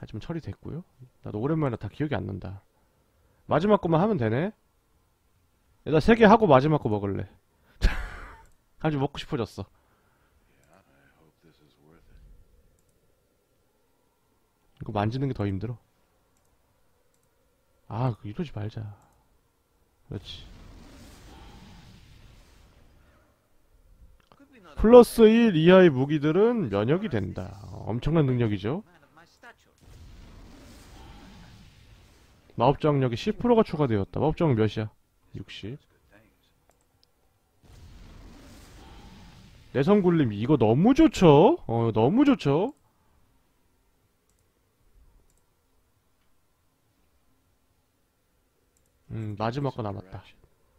하지만 처리됐고요 나도 오랜만에 다 기억이 안 난다 마지막 것만 하면 되네 나 세 개 하고 마지막 거 먹을래 (laughs) 아주 먹고 싶어졌어. 이거 만지는 게 더 힘들어. 아, 그 이러지 말자. 그렇지. 플러스 1 이하의 무기들은 면역이 된다. 어, 엄청난 능력이죠. man of my stature? 마법 저항력이 10%가 추가되었다. 마법 저항 몇이야? 60. Good things. 내성 굴림 이거 너무 좋죠? 어, 너무 좋죠? 음, 마지막 거 남았다.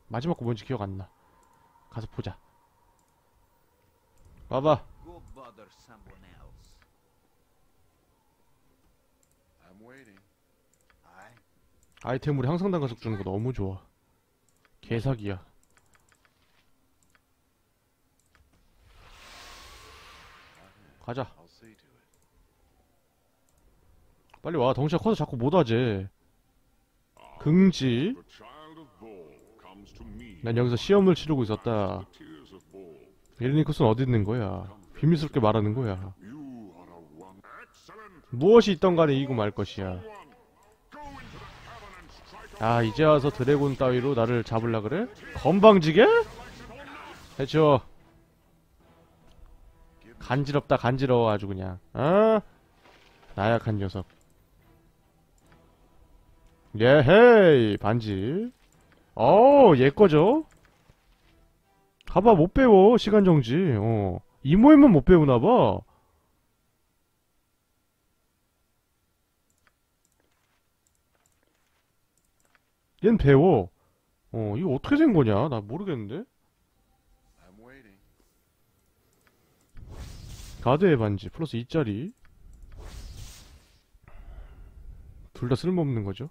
마지막 거 뭔지 기억 안 나. 가서 보자. I 아이템으로 향상단 가속 주는 거 너무 좋아. 개사기야. 가자. 빨리 와. 덩치가 커서 자꾸 못 와제. 긍지. 난 여기서 시험을 치르고 있었다. 헬리니쿠스는 어디 있는 거야? 비밀스럽게 말하는 거야. 무엇이 있던 간에 이기고 말 것이야. 아, 이제 와서 드래곤 따위로 나를 잡을라 그래? 건방지게? 해줘. 간지럽다, 간지러워, 아주 그냥. 어? 나약한 녀석. 예헤이, 반지. 어, 얘 거죠? 가봐, 못 배워, 시간 정지. 어. 이모임은 못 배우나봐. 얜 배워. 어, 이거 어떻게 된 거냐? 나 모르겠는데? 가드의 반지, 플러스 2짜리. 둘 다 쓸모없는 거죠?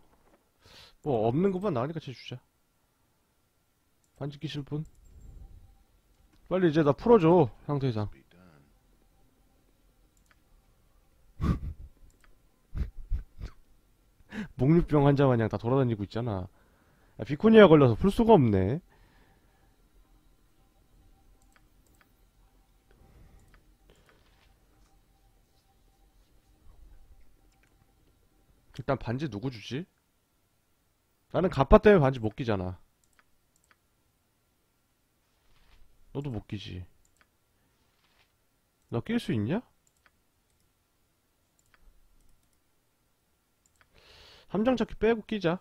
뭐, 없는 것만 나으니까 채주자. 반지 끼실 분? 빨리 이제 나 풀어줘, 상태 이상. Be (laughs) done. 목류병 환자 마냥 다 돌아다니고 있잖아. 야, 비코니아 걸려서 풀 수가 없네. 일단 반지 누구 주지? 나는 갑바 때문에 반지 못 끼잖아. 너도 못 끼지. 너낄수 있냐? 함정 찾기 빼고 끼자.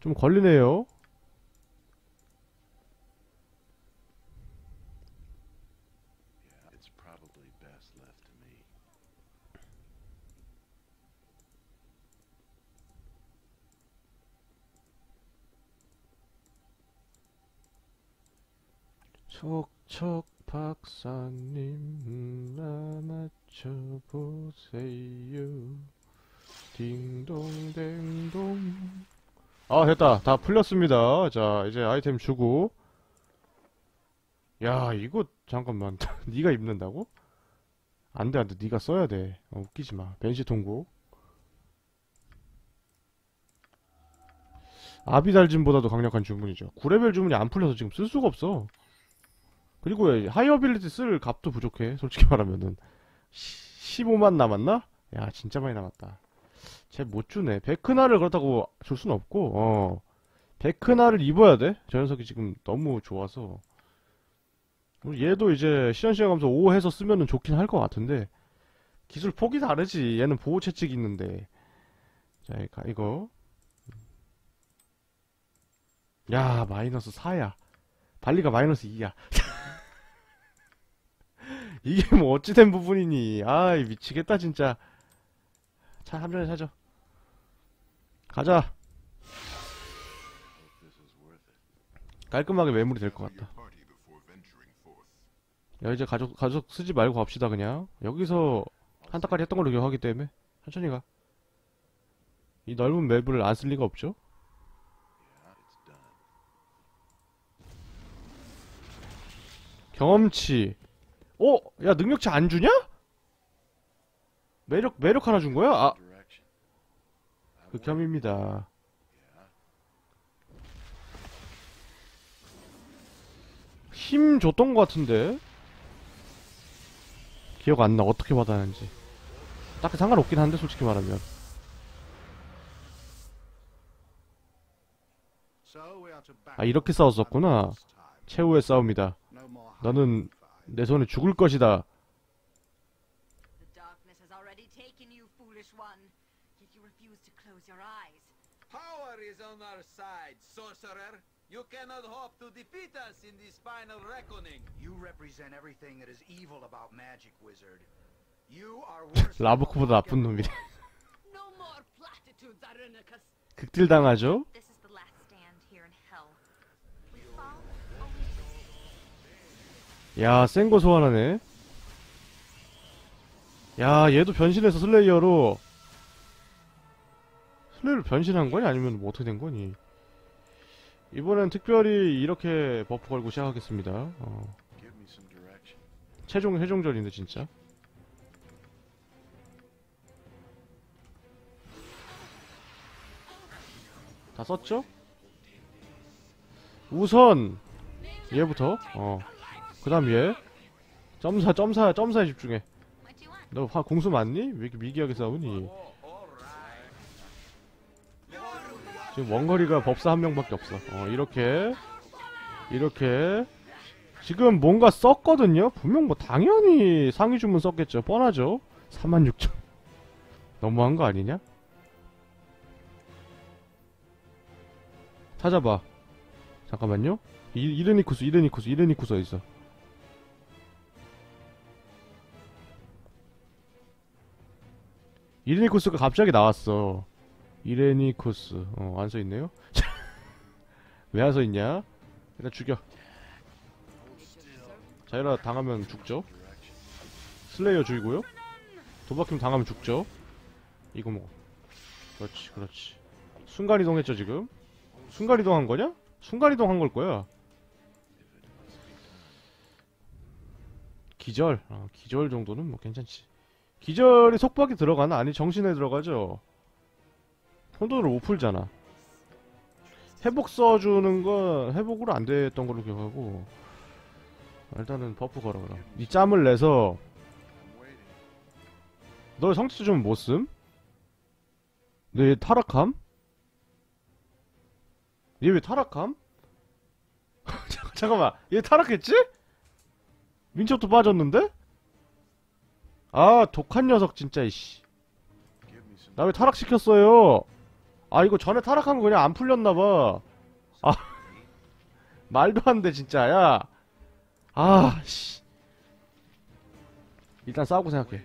좀 걸리네요. 척척 박사님 나 맞춰보세요. 딩동댕동. 아 됐다. 다 풀렸습니다. 자 이제 아이템 주고. 야 이거 잠깐만. (laughs) 네가 입는다고? 안돼 안돼. 네가 써야 돼. 어, 웃기지마. 벤시 통고 아비달짐보다도 강력한 주문이죠. 9레벨 주문이 안 풀려서 지금 쓸 수가 없어 그리고 high ability 쓸 값도 부족해. 솔직히 말하면은 15만 남았나? 야 진짜 많이 남았다. 쟤 못 주네. 베크나를 그렇다고 줄 수는 없고 어 베크나를 입어야 돼. 저 녀석이 지금 너무 좋아서 얘도 이제 시간 시간 가면서 5 해서 쓰면은 좋긴 할 것 같은데 기술 폭이 다르지. 얘는 보호 채찍이 있는데 자 이거 야 마이너스 4야. 발리가 마이너스 2야. (laughs) 이게 (laughs) 뭐 어찌된 부분이니? 아이 미치겠다 진짜. 차한 잔에 사죠. 가자. 깔끔하게 매물이 될 것 같다. 야 이제 가족 가족 쓰지 말고 갑시다 그냥. 여기서 한타까지 했던 걸로 기억하기 때문에 천천히 가. 이 넓은 맵을 안 쓸 리가 없죠. 경험치. 어? 야 능력치 안 주냐? 매력 매력 하나 준 거야? 아. I 그. 힘 줬던 것 같은데 기억 안 나 어떻게 받았는지 딱히 상관없긴 한데 솔직히 말하면 아 이렇게 싸웠었구나. 최후의 싸움이다 너는. 내 손에 죽을 것이다 The darkness has already taken you, foolish one. Yet you refuse to close your eyes. Power is on our side, sorcerer. You cannot hope to defeat us in this final reckoning. You represent everything that is evil about magic, wizard. You are worse than 라브코보다 the 나쁜 놈이래 No more platitudes, Irenicus. 극딜 당하죠 야, 센 거 소환하네. 야, 얘도 변신해서 slayer로 slayer로 변신한 거니? 아니면 뭐 어떻게 된 거니? 이번엔 특별히 이렇게 buff 걸고 시작하겠습니다. 어. 최종 해종절인데, 진짜. 다 썼죠? 우선 얘부터 어 그 다음 얘 점사 점사 점사에 집중해? 너 화 공수 많니? 왜 이렇게 미기하게 싸우니? 지금 원거리가 법사 한 명밖에 없어 어 이렇게 이렇게 지금 뭔가 썼거든요? 분명 뭐 당연히 상위 주문 썼겠죠 뻔하죠 36,000 너무한 거 아니냐? 찾아봐 잠깐만요 이, 이레니쿠스 이레니쿠스 이레니쿠스 어딨어 이레니쿠스가 갑자기 나왔어. 이레니쿠스. 어 안 써있네요? (laughs) 왜 안 써있냐? 일단 죽여. 자이라 당하면 죽죠. 슬레이어 죽이고요. 도박팀 당하면 죽죠. 이거 먹어. 그렇지 그렇지. 순간이동 했죠 지금? 순간이동 한 거냐? 순간이동 한 걸 거야. 기절. 아, 기절 정도는 뭐 괜찮지 기절이 속박이 들어가나? 아니 정신에 들어가죠 혼돈을 못 풀잖아 회복 써주는 건 회복으로 안 됐던 걸로 기억하고 일단은 buff 걸어 그럼 이 짬을 내서. 너 성취 좀 못씀? 너얘 타락함? 얘 왜 타락함? 잠깐- (laughs) 잠깐만 얘 타락했지? 민첩도 빠졌는데? 아 독한 녀석 진짜 이씨. 나 왜 타락시켰어요 아 이거 전에 타락한 거 그냥 안 풀렸나봐 아 (laughs) 말도 안 돼 진짜 야 아 씨 일단 싸우고 생각해.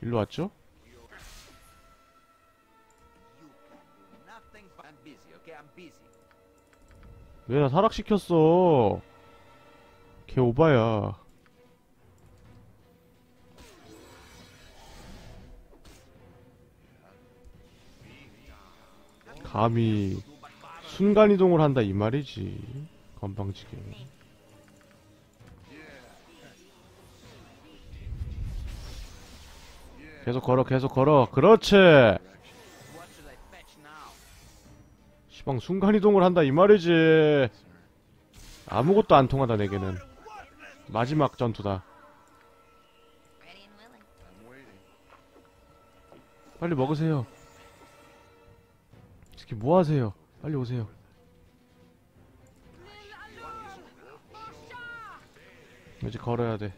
일로 왔죠? 왜나 타락시켰어? 걔 오바야. 감히 순간이동을 한다 이 말이지 건방지게. 계속 걸어 계속 걸어. 그렇지 시방 순간이동을 한다 이 말이지. 아무것도 안 통하다 내게는. 마지막 전투다. 빨리 먹으세요. 특히 뭐 하세요? 빨리 오세요. 이제 걸어야 돼.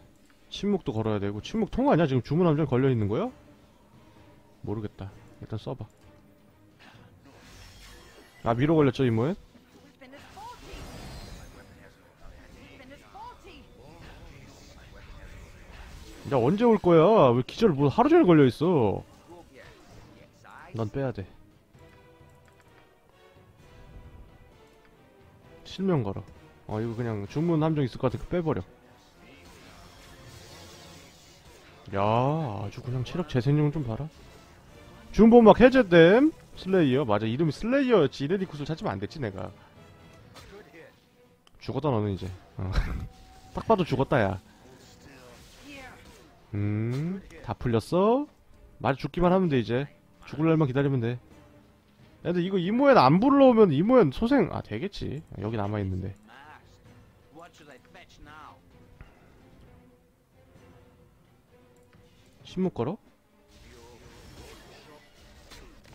침묵도 걸어야 되고. 침묵 통하냐 지금 주문 함정 걸려 있는 거야? 모르겠다. 일단 써봐 아 미로 걸렸죠 faulty. 야 언제 올 거야? 왜 기절 뭐 하루 종일 걸려 있어. 넌 빼야 돼. 실명 걸어. 어 이거 그냥 주문 함정 있을 것 같으니까 빼버려. 야 아주 그냥 체력 재생용 좀 봐라. 중보막 해제됨 슬레이어 맞아 이름이 슬레이어였지 이레디쿠스를 찾으면 안 됐지 내가. 죽었다 너는 이제 어. (laughs) 딱 봐도 죽었다 Here. 야음 다 풀렸어 맞아 죽기만 하면 돼 이제 죽을 날만 기다리면 돼 야, 근데 이거 이모엔 안 불러오면 이모엔 소생 아 되겠지 여기 남아있는데? 신문 걸어?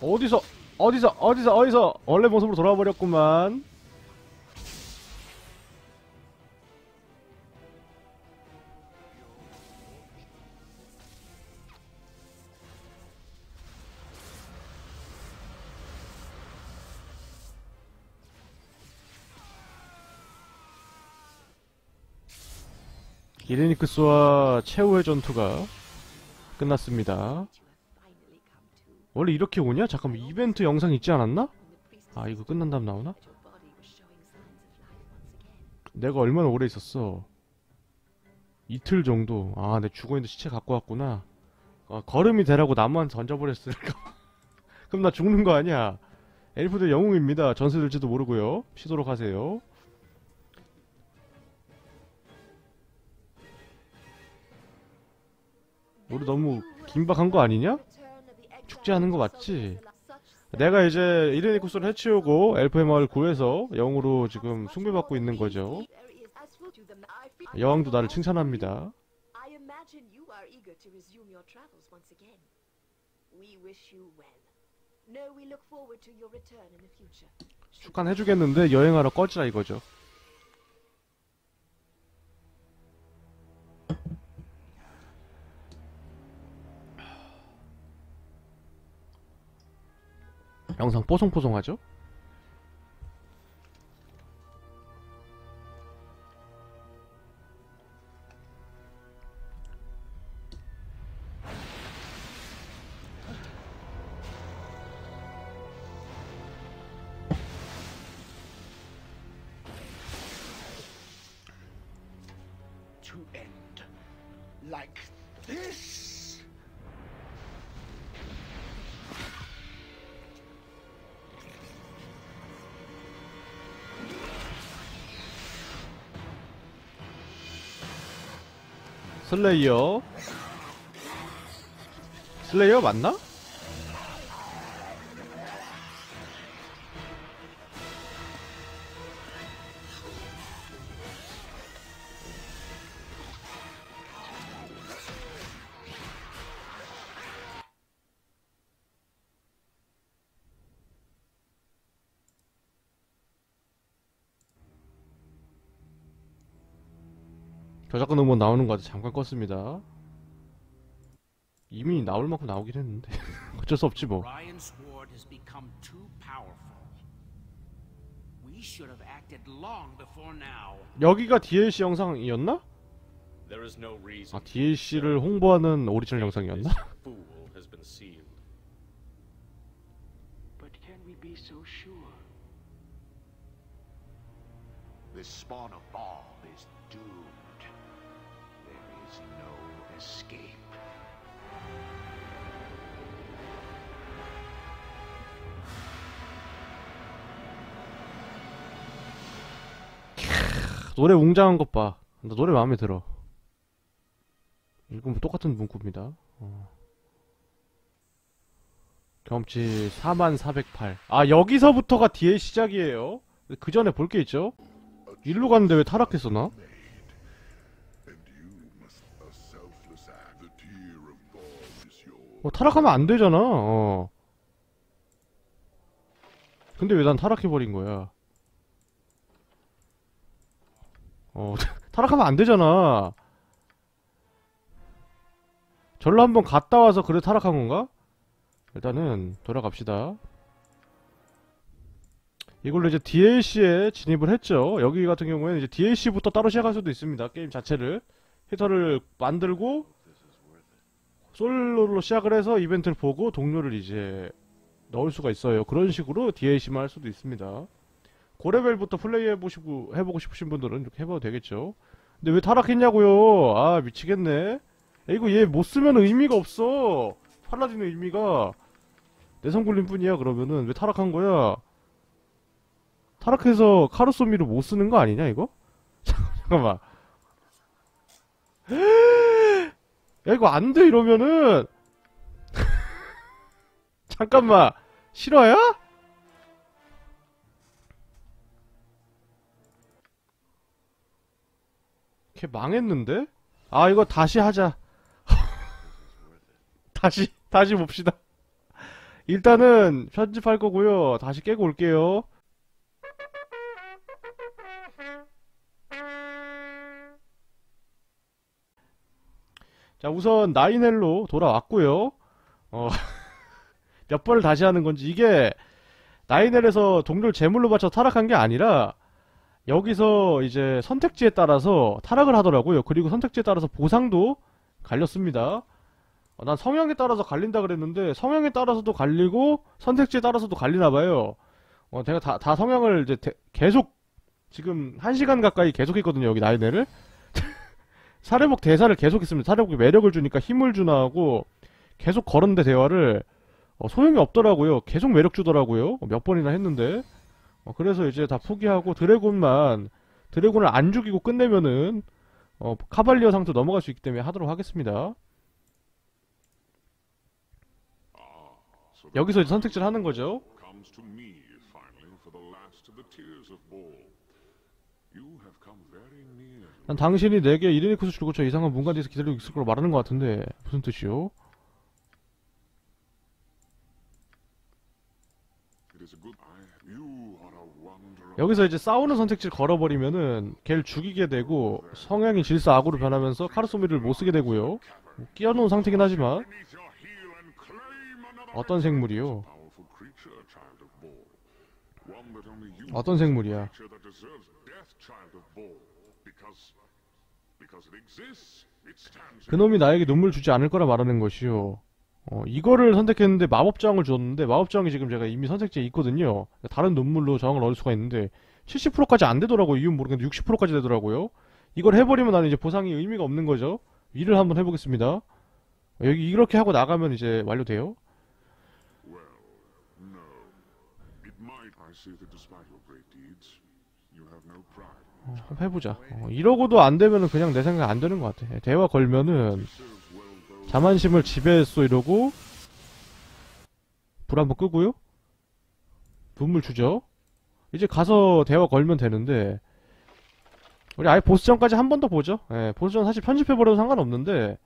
어디서 어디서 어디서 어디서 원래 모습으로 돌아와 버렸구만 이레니크스와 최후의 전투가 끝났습니다. You have finally come to. 원래 이렇게 오냐? 잠깐만 이벤트 영상 있지 않았나? 아 이거 끝난 다음 나오나? 내가 얼마나 오래 있었어? 이틀 정도. 아, 내 죽어있는 시체 갖고 왔구나. 아, 걸음이 되라고 나무한테 던져버렸을까? (laughs) 그럼 나 죽는 거 아니야? 엘프들 영웅입니다. 전세 들지도 모르고요. 쉬도록 하세요. 우리 너무 긴박한 거 아니냐? 축제하는 거 맞지? 내가 이제 이레니쿠스를 해치우고 엘프의 마을 구해서 영으로 지금 숭배받고 있는 거죠. 여왕도 나를 칭찬합니다. 축하해주겠는데 여행하러 꺼지라 이거죠. 영상 뽀송뽀송하죠? To end like this? 슬레이어 슬레이어 맞나? 나오는 거 같아 잠깐 껐습니다 이미 나올 만큼 나오긴 했는데 어쩔 수 없지 뭐. 여기가 DLC 영상이었나? 아 DLC를 홍보하는 오리지널 영상이었나? Is no escape. 노래 웅장한 것 봐. 나 노래 마음에 들어. 이건 뭐 똑같은 문구입니다. 어. 경험치 4408. 아, 여기서부터가 DL 시작이에요. 그 전에 볼 게 있죠? 일로 갔는데 왜 타락했어, 나? 어, 타락하면 안 되잖아, 어. 근데 왜 난 타락해버린 거야? 어, (laughs) 타락하면 안 되잖아. 절로 한번 갔다 와서 그래 타락한 건가? 일단은 돌아갑시다. 이걸로 이제 DLC에 진입을 했죠. 여기 같은 경우에는 이제 DLC부터 따로 시작할 수도 있습니다. 게임 자체를. 히터를 만들고 솔로로 시작을 해서 이벤트를 보고 동료를 이제 넣을 수가 있어요. 그런 식으로 DLC만 할 수도 있습니다. 고레벨부터 플레이 해보시고 해보고 싶으신 분들은 이렇게 해봐도 되겠죠. 근데 왜 타락했냐고요? 아 미치겠네. 야, 이거 얘 못 쓰면 의미가 없어. 팔라딘의 의미가 내성 굴림 뿐이야. 그러면은 왜 타락한 거야? 타락해서 카르소미를 못 쓰는 거 아니냐 이거? (laughs) 잠깐만. 야 이거 안 돼 이러면은. (laughs) 잠깐만. 실화야? 걔 망했는데? 아 이거 다시 하자. (laughs) 다시 다시 봅시다. 일단은 편집할 거고요. 다시 깨고 올게요 자 우선 나인헬로 돌아왔고요 어, (laughs) 몇 번을 다시 하는 건지 이게 나인헬에서 동료를 제물로 바쳐 타락한 게 아니라 여기서 이제 선택지에 따라서 타락을 하더라고요. 그리고 선택지에 따라서 보상도 갈렸습니다. 어, 난 성향에 따라서 갈린다 그랬는데 성향에 따라서도 갈리고 선택지에 따라서도 갈리나 봐요. 어, 내가 다, 다 성향을 이제 대- 계속 지금 한 시간 가까이 계속 했거든요. 여기 나이네를. 사례복 대사를 계속했으면 사례복이 매력을 주니까 힘을 주나 하고 계속 걸었는데 대화를 어, 소용이 없더라고요. 계속 매력 주더라고요. 어, 몇 번이나 했는데 어, 그래서 이제 다 포기하고 드래곤만 드래곤을 안 죽이고 끝내면은 어, 카발리어 상태 넘어갈 수 있기 때문에 하도록 하겠습니다. 여기서 이제 선택지를 하는 거죠. 난 당신이 내게 주고 저 이상한 문간 뒤에서 기다리고 있을 걸 말하는 것 같은데 무슨 뜻이요? 여기서 이제 싸우는 선택지를 걸어버리면은 걔를 죽이게 되고 성향이 질서 악으로 변하면서 카르소미를 못 쓰게 되고요. 뭐 끼워놓은 상태긴 하지만 어떤 생물이요? 어떤 생물이야? 그놈이 나에게 눈물 주지 않을 거라 말하는 것이요. 어, 이거를 선택했는데 마법 저항을 줬는데 마법 저항이 지금 제가 이미 선택지에 있거든요. 다른 눈물로 저항을 얻을 수가 있는데 70%까지 안 되더라고요. 이유는 모르겠는데 60%까지 되더라고요. 이걸 해버리면 나는 이제 보상이 의미가 없는 거죠. 일을 한번 해보겠습니다. 여기 이렇게 하고 나가면 이제 완료돼요. well. No. It might I see that despite your great deeds, you have no pride. 어, 한번 해보자. 어, 이러고도 안 되면은 그냥 내 생각에 안 되는 것 같아. 예, 대화 걸면은 자만심을 지배했어 이러고 불 한번 끄고요. 눈물 주죠. 이제 가서 대화 걸면 되는데 우리 아예 보스전까지 한 번 더 보죠. 예, 보스전 사실 편집해버려도 상관없는데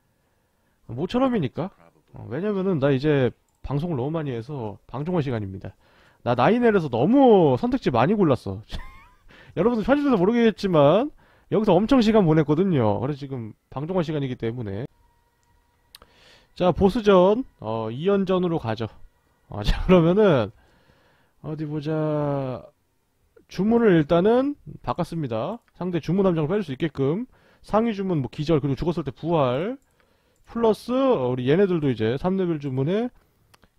모처럼이니까. 어, 왜냐면은 나 이제 방송을 너무 많이 해서 방종할 시간입니다. 나 나이넬에서 너무 선택지 많이 골랐어. (laughs) 여러분들 편집해서 모르겠지만 여기서 엄청 시간 보냈거든요. 그래서 지금 방종할 시간이기 때문에 자 보스전 어 2연전으로 가죠. 어, 자 (laughs) 그러면은 어디 보자 주문을 일단은 바꿨습니다. 상대 주문 함정을 빼줄 수 있게끔 상위 주문 뭐 기절 그리고 죽었을 때 부활 플러스 어, 우리 얘네들도 이제 3레벨 주문에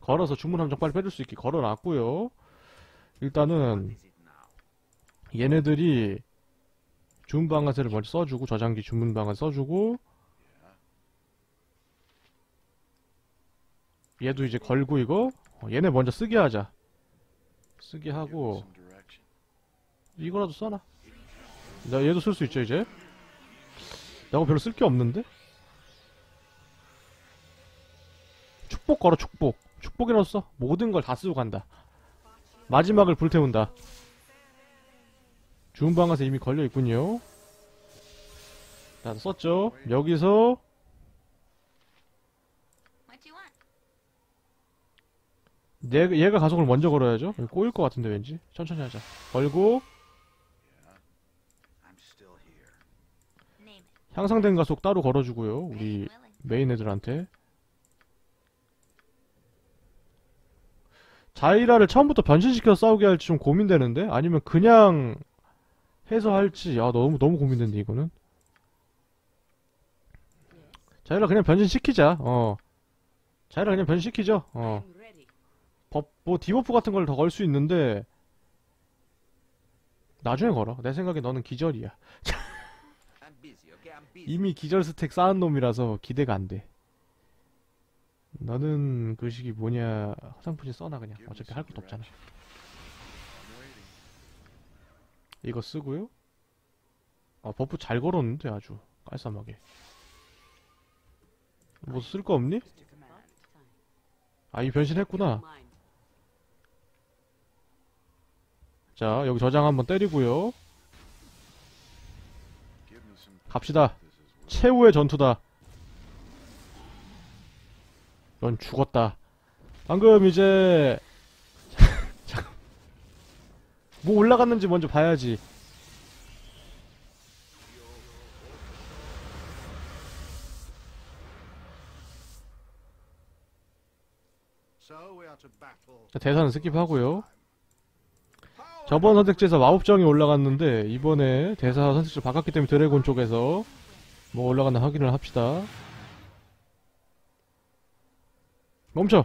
걸어서 주문 함정 빨리 빼줄 수 있게 걸어놨고요. 일단은 얘네들이 주문 방아쇠를 먼저 써주고 저장기 주문 방아쇠 써주고 얘도 이제 걸고 이거 어, 얘네 먼저 쓰게 하자. 쓰게 하고. 이거라도 써놔. 나 얘도 쓸 수 있죠 이제? 내가 별로 쓸 게 없는데? 축복 걸어 축복. 축복이라도 써. 모든 걸 다 쓰고 간다. 마지막을 불태운다 주문방아쇠 이미 걸려있군요 나도 썼죠 여기서 What you want? 내, 얘가 가속을 먼저 걸어야죠 꼬일 것 같은데 왠지 천천히 하자 걸고. 향상된 가속 따로 걸어주고요 우리. 메인 애들한테 자이라를 처음부터 변신시켜서 싸우게 할지 좀 고민되는데 아니면 그냥 해서 할지 아 너무 너무 고민된데 이거는 자이라 그냥 변신시키자 어 자이라 그냥 변신시키죠 어. 법, 뭐 디버프 같은 걸 더 걸 수 있는데 나중에 걸어 내 생각에 너는 기절이야. (laughs) 이미 기절 스택 쌓은 놈이라서 기대가 안 돼. 너는 그 시기 뭐냐 화상품지 써놔 그냥 어차피 할 것도 없잖아. 이거 쓰고요. 아 buff 잘 걸었는데 아주 깔쌈하게. 뭐 쓸 거 없니? 아 이 변신했구나. 자 여기 저장 한번 때리고요. 갑시다. 최후의 전투다. 넌 죽었다. 방금 이제. 뭐 올라갔는지 먼저 봐야지. 자, 대사는 스킵하고요. 저번 선택지에서 마법정이 올라갔는데 이번에 대사 선택지를 바꿨기 때문에 드래곤 쪽에서 뭐 올라갔나 확인을 합시다. 멈춰.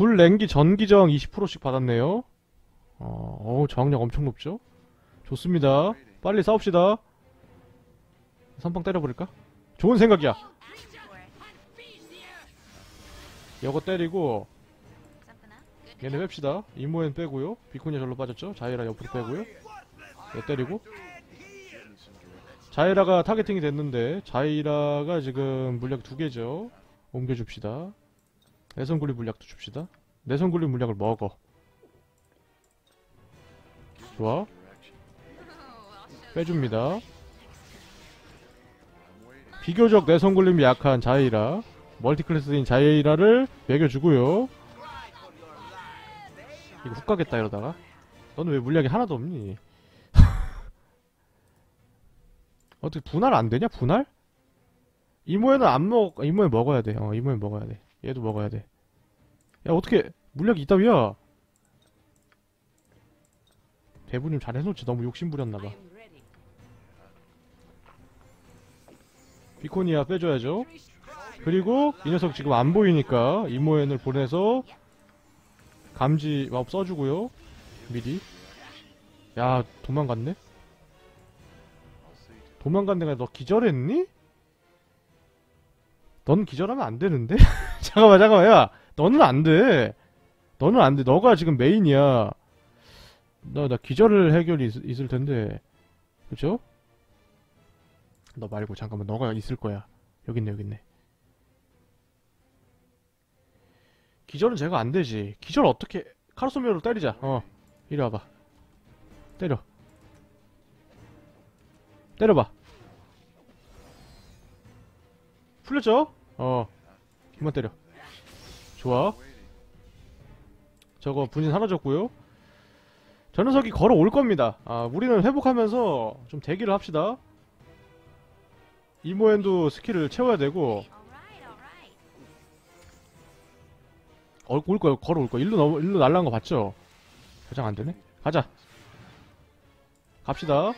불 냉기 전기 저항 20%씩 받았네요. 어, 어우, 저항력 엄청 높죠? 좋습니다. 빨리 싸웁시다. 선빵 때려버릴까? 좋은 생각이야. 이거 때리고 얘네? 뺍시다. 이모엔 빼고요. 비코니아 절로 빠졌죠. 자이라 옆으로 빼고요. 얘 때리고. 자이라가 타겟팅이 됐는데 자이라가 지금 물약 두 개죠. 옮겨줍시다. 내성굴리 물약도 줍시다. 내성굴리 물약을 먹어. 좋아. 빼줍니다. 비교적 내성굴림이 약한 자이라 멀티클래스인 자이라를 먹여주고요. 이거 훅 가겠다 이러다가 너는 왜 물약이 하나도 없니? (laughs) 어떻게 분할 안 되냐? 분할? 이모에는 안 먹, 이모에 먹어야 돼. 어, 이모에 먹어야 돼. 얘도 먹어야 돼. 야, 어떻게, 물약이 있다위야? 대부님 잘 해놓지. 너무 욕심 부렸나봐. 비코니아 빼줘야죠. 그리고 이 녀석 지금 안 보이니까 이모엔을 보내서 감지 마법 써주고요. 미리. 야, 도망갔네? 도망간 데가 너 기절했니? 넌 기절하면 안 되는데? (laughs) 잠깐만, 잠깐만, 야! 너는 안 돼! 너는 안 돼. 너가 지금 메인이야. 나, 나 기절을 해결이 있, 있을 텐데. 그쵸? 너 말고, 잠깐만, 너가 있을 거야. 여기 있네, 여기 있네. 기절은 제가 안 되지. 기절 어떻게, 카르소미오로 때리자. 어. 이리 와봐. 때려. 때려봐. 풀렸죠? 어. 그만 때려. 좋아. 저거 분신 사라졌고요. 저 녀석이 걸어올 겁니다. 아, 우리는 회복하면서 좀 대기를 합시다. 이모엔도 스킬을 채워야 되고 어, 올 거야, 걸어올 거야. 일로 넘, 일로 날라간 거 봤죠? 저장 안 되네? 가자. 갑시다.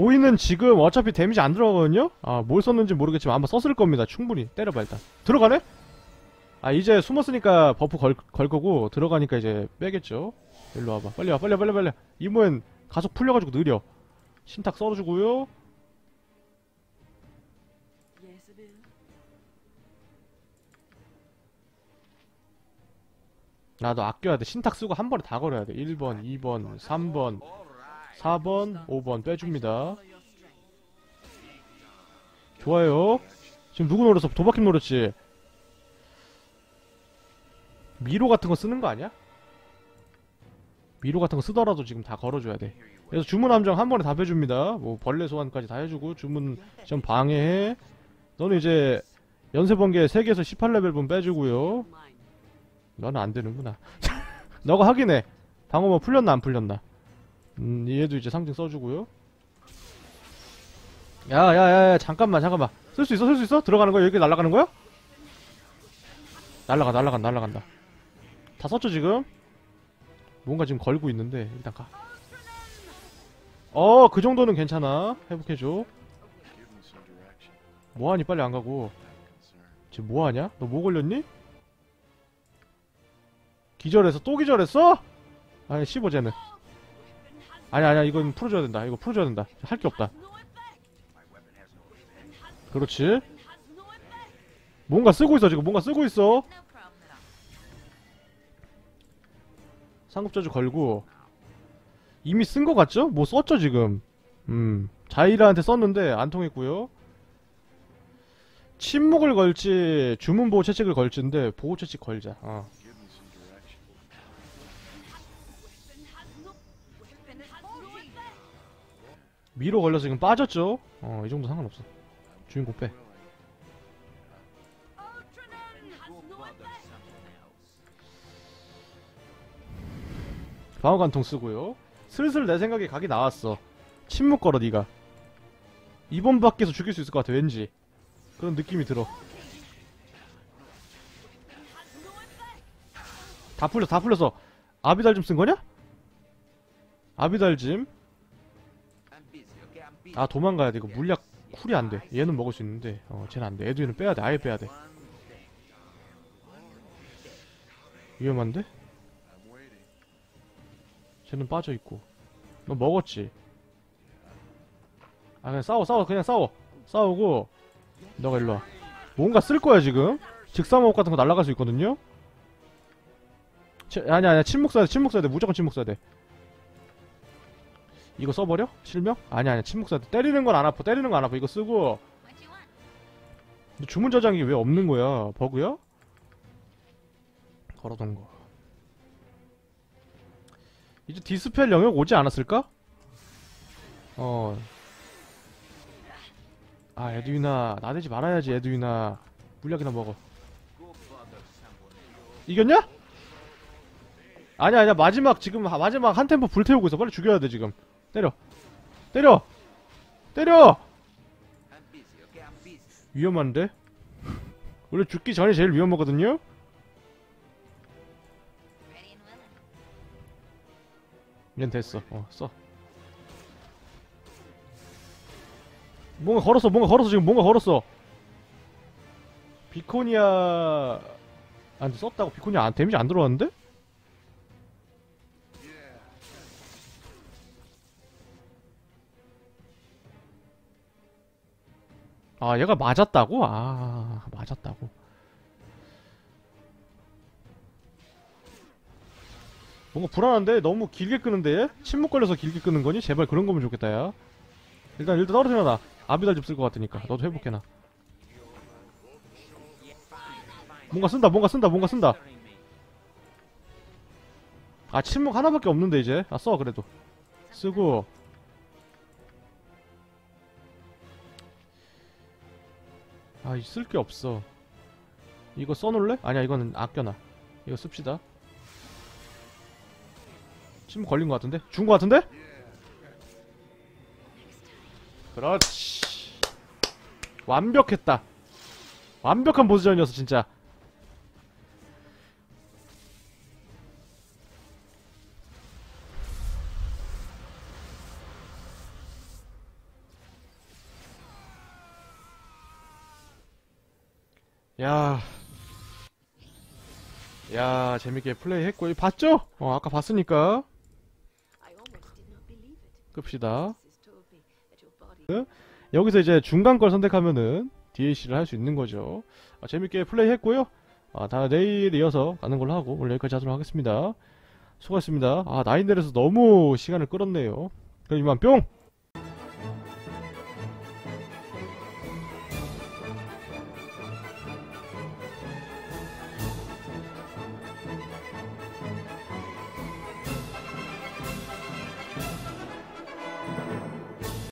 보이는 지금 어차피 데미지 안 들어가거든요? 아, 뭘 썼는지 모르겠지만 아마 썼을 겁니다. 충분히. 때려봐, 일단. 들어가네? 아, 이제 숨었으니까 buff 걸, 걸 거고, 들어가니까 이제 빼겠죠? 일로 와봐. 빨리 와, 빨리 와, 빨리 와, 빨리 와. 이모엔 가속 풀려가지고 느려. 신탁 썰어주고요. 나도 아껴야 돼. 신탁 쓰고 한 번에 다 걸어야 돼. 1번, 2번, 3번, 4번, 5번 빼줍니다. 좋아요. 지금 누구 노렸어? 도박팀 노렸지? 미로 같은 거 쓰는 거 아니야? 미로 같은 거 쓰더라도 지금 다 걸어줘야 돼. 그래서 주문 함정 한 번에 다 빼줍니다. 뭐 벌레 소환까지 다 해주고 주문 좀 방해해. 너는 이제 연쇄 번개 3개에서 18레벨 분 빼주고요. 너는 안 되는구나. (laughs) 너가 확인해. 방어뭐 풀렸나 안 풀렸나. 음, 얘도 이제 상징 써주고요. 야, 야, 야, 야, 잠깐만, 잠깐만. 쓸 수 있어, 쓸 수 있어? 들어가는 거야? 여기 날아가는 거야? 날아가, 날아간다, 날아간다. 다 썼죠, 지금? 뭔가 지금 걸고 있는데, 일단 가. 어, 그 정도는 괜찮아. 회복해줘. 뭐하니, 빨리 안 가고. 지금 뭐하냐? 너 뭐 걸렸니? 기절했어? 또 기절했어? 아니 15쟤는 아니 아니야 이건 풀어줘야 된다. 이거 풀어줘야 된다. 할 게 없다. 그렇지? 뭔가 쓰고 있어 지금. 뭔가 쓰고 있어. 상급저주 걸고. 이미 쓴 거 같죠? 뭐 썼죠 지금? 음 자이라한테 썼는데 안 통했고요. 침묵을 걸지 주문 보호 채찍을 걸지인데 보호 채찍 걸자. 어. 미로 걸려서 지금 빠졌죠? 어, 이 정도 상관없어. 주인공 빼. 방어관통 쓰고요. 슬슬 내 생각에 각이 나왔어. 침묵 걸어, 니가. 이번 밖에서 죽일 수 있을 것 같아, 왠지. 그런 느낌이 들어. 다 풀렸어, 다 풀렸어. 아비달 좀 쓴 거냐? 아비달 짐. 아 도망가야 돼. 이거 물약 쿨이 안돼. 얘는 먹을 수 있는데. 어 쟤는 안돼. 에드윈은 빼야돼. 아예 빼야돼. 위험한데? 쟤는 빠져있고. 너 먹었지? 아 그냥 싸워 싸워 그냥 싸워. 싸우고. 너가 일로와. 뭔가 쓸 거야 지금? 즉사마법 같은 거 날아갈 수 있거든요? 치, 아니 아니야. 침묵 써야 돼 침묵 써야 돼. 무조건 침묵 써야 돼 이거 써버려? 실명? 아니 아니 침묵사 때리는 건 안 아파 때리는 건 안 아파 이거 쓰고? 근데 주문 저장이 왜 없는 거야 버그야? 걸어둔 거 이제 dispel 영역 오지 않았을까? 어. 아 에드위나 나대지 말아야지 에드위나 물약이나 먹어 이겼냐? 아니야 아니야 마지막 지금 하- 마지막 한 템포 불태우고 있어 빨리 죽여야 돼 지금 때려 때려 때려. 위험한데? 원래 죽기 전이 제일 위험하거든요? 이젠 됐어 어 써. 뭔가 걸었어 뭔가 걸었어 지금 뭔가 걸었어 비코니아 아 근데 썼다고 비코니아 안, 데미지 안 들어왔는데? 아 얘가 맞았다고? 아 맞았다고. 뭔가 불안한데? 너무 길게 끄는데? 얘? 침묵 걸려서 길게 끄는 거니? 제발 그런 거면 좋겠다 야. 일단 일단 떨어뜨려 놔 아비달 좀 쓸 것 같으니까. 너도 회복해 놔. 뭔가 쓴다 뭔가 쓴다 뭔가 쓴다. 아 침묵 하나밖에 없는데 이제? 아 써 그래도. 쓰고 아쓸게 없어 이거 써놓을래? 아니야 이거는 아껴놔 이거 씁시다 침묵 걸린 것 같은데? 준 것 같은데? 그렇지 완벽했다 완벽한 보스전이었어 진짜 야. 야, 재밌게 플레이했고, 봤죠? 어, 아까 봤으니까. 끕시다. 여기서 이제 중간 걸 선택하면은 DLC를 할 수 있는 거죠. 아, 재밌게 플레이했고요. 아, 다 내일 이어서 가는 걸로 하고 오늘 여기까지 하도록 하겠습니다. 수고하셨습니다. 아, 나인델에서 너무 시간을 끌었네요. 그럼 이만 뿅!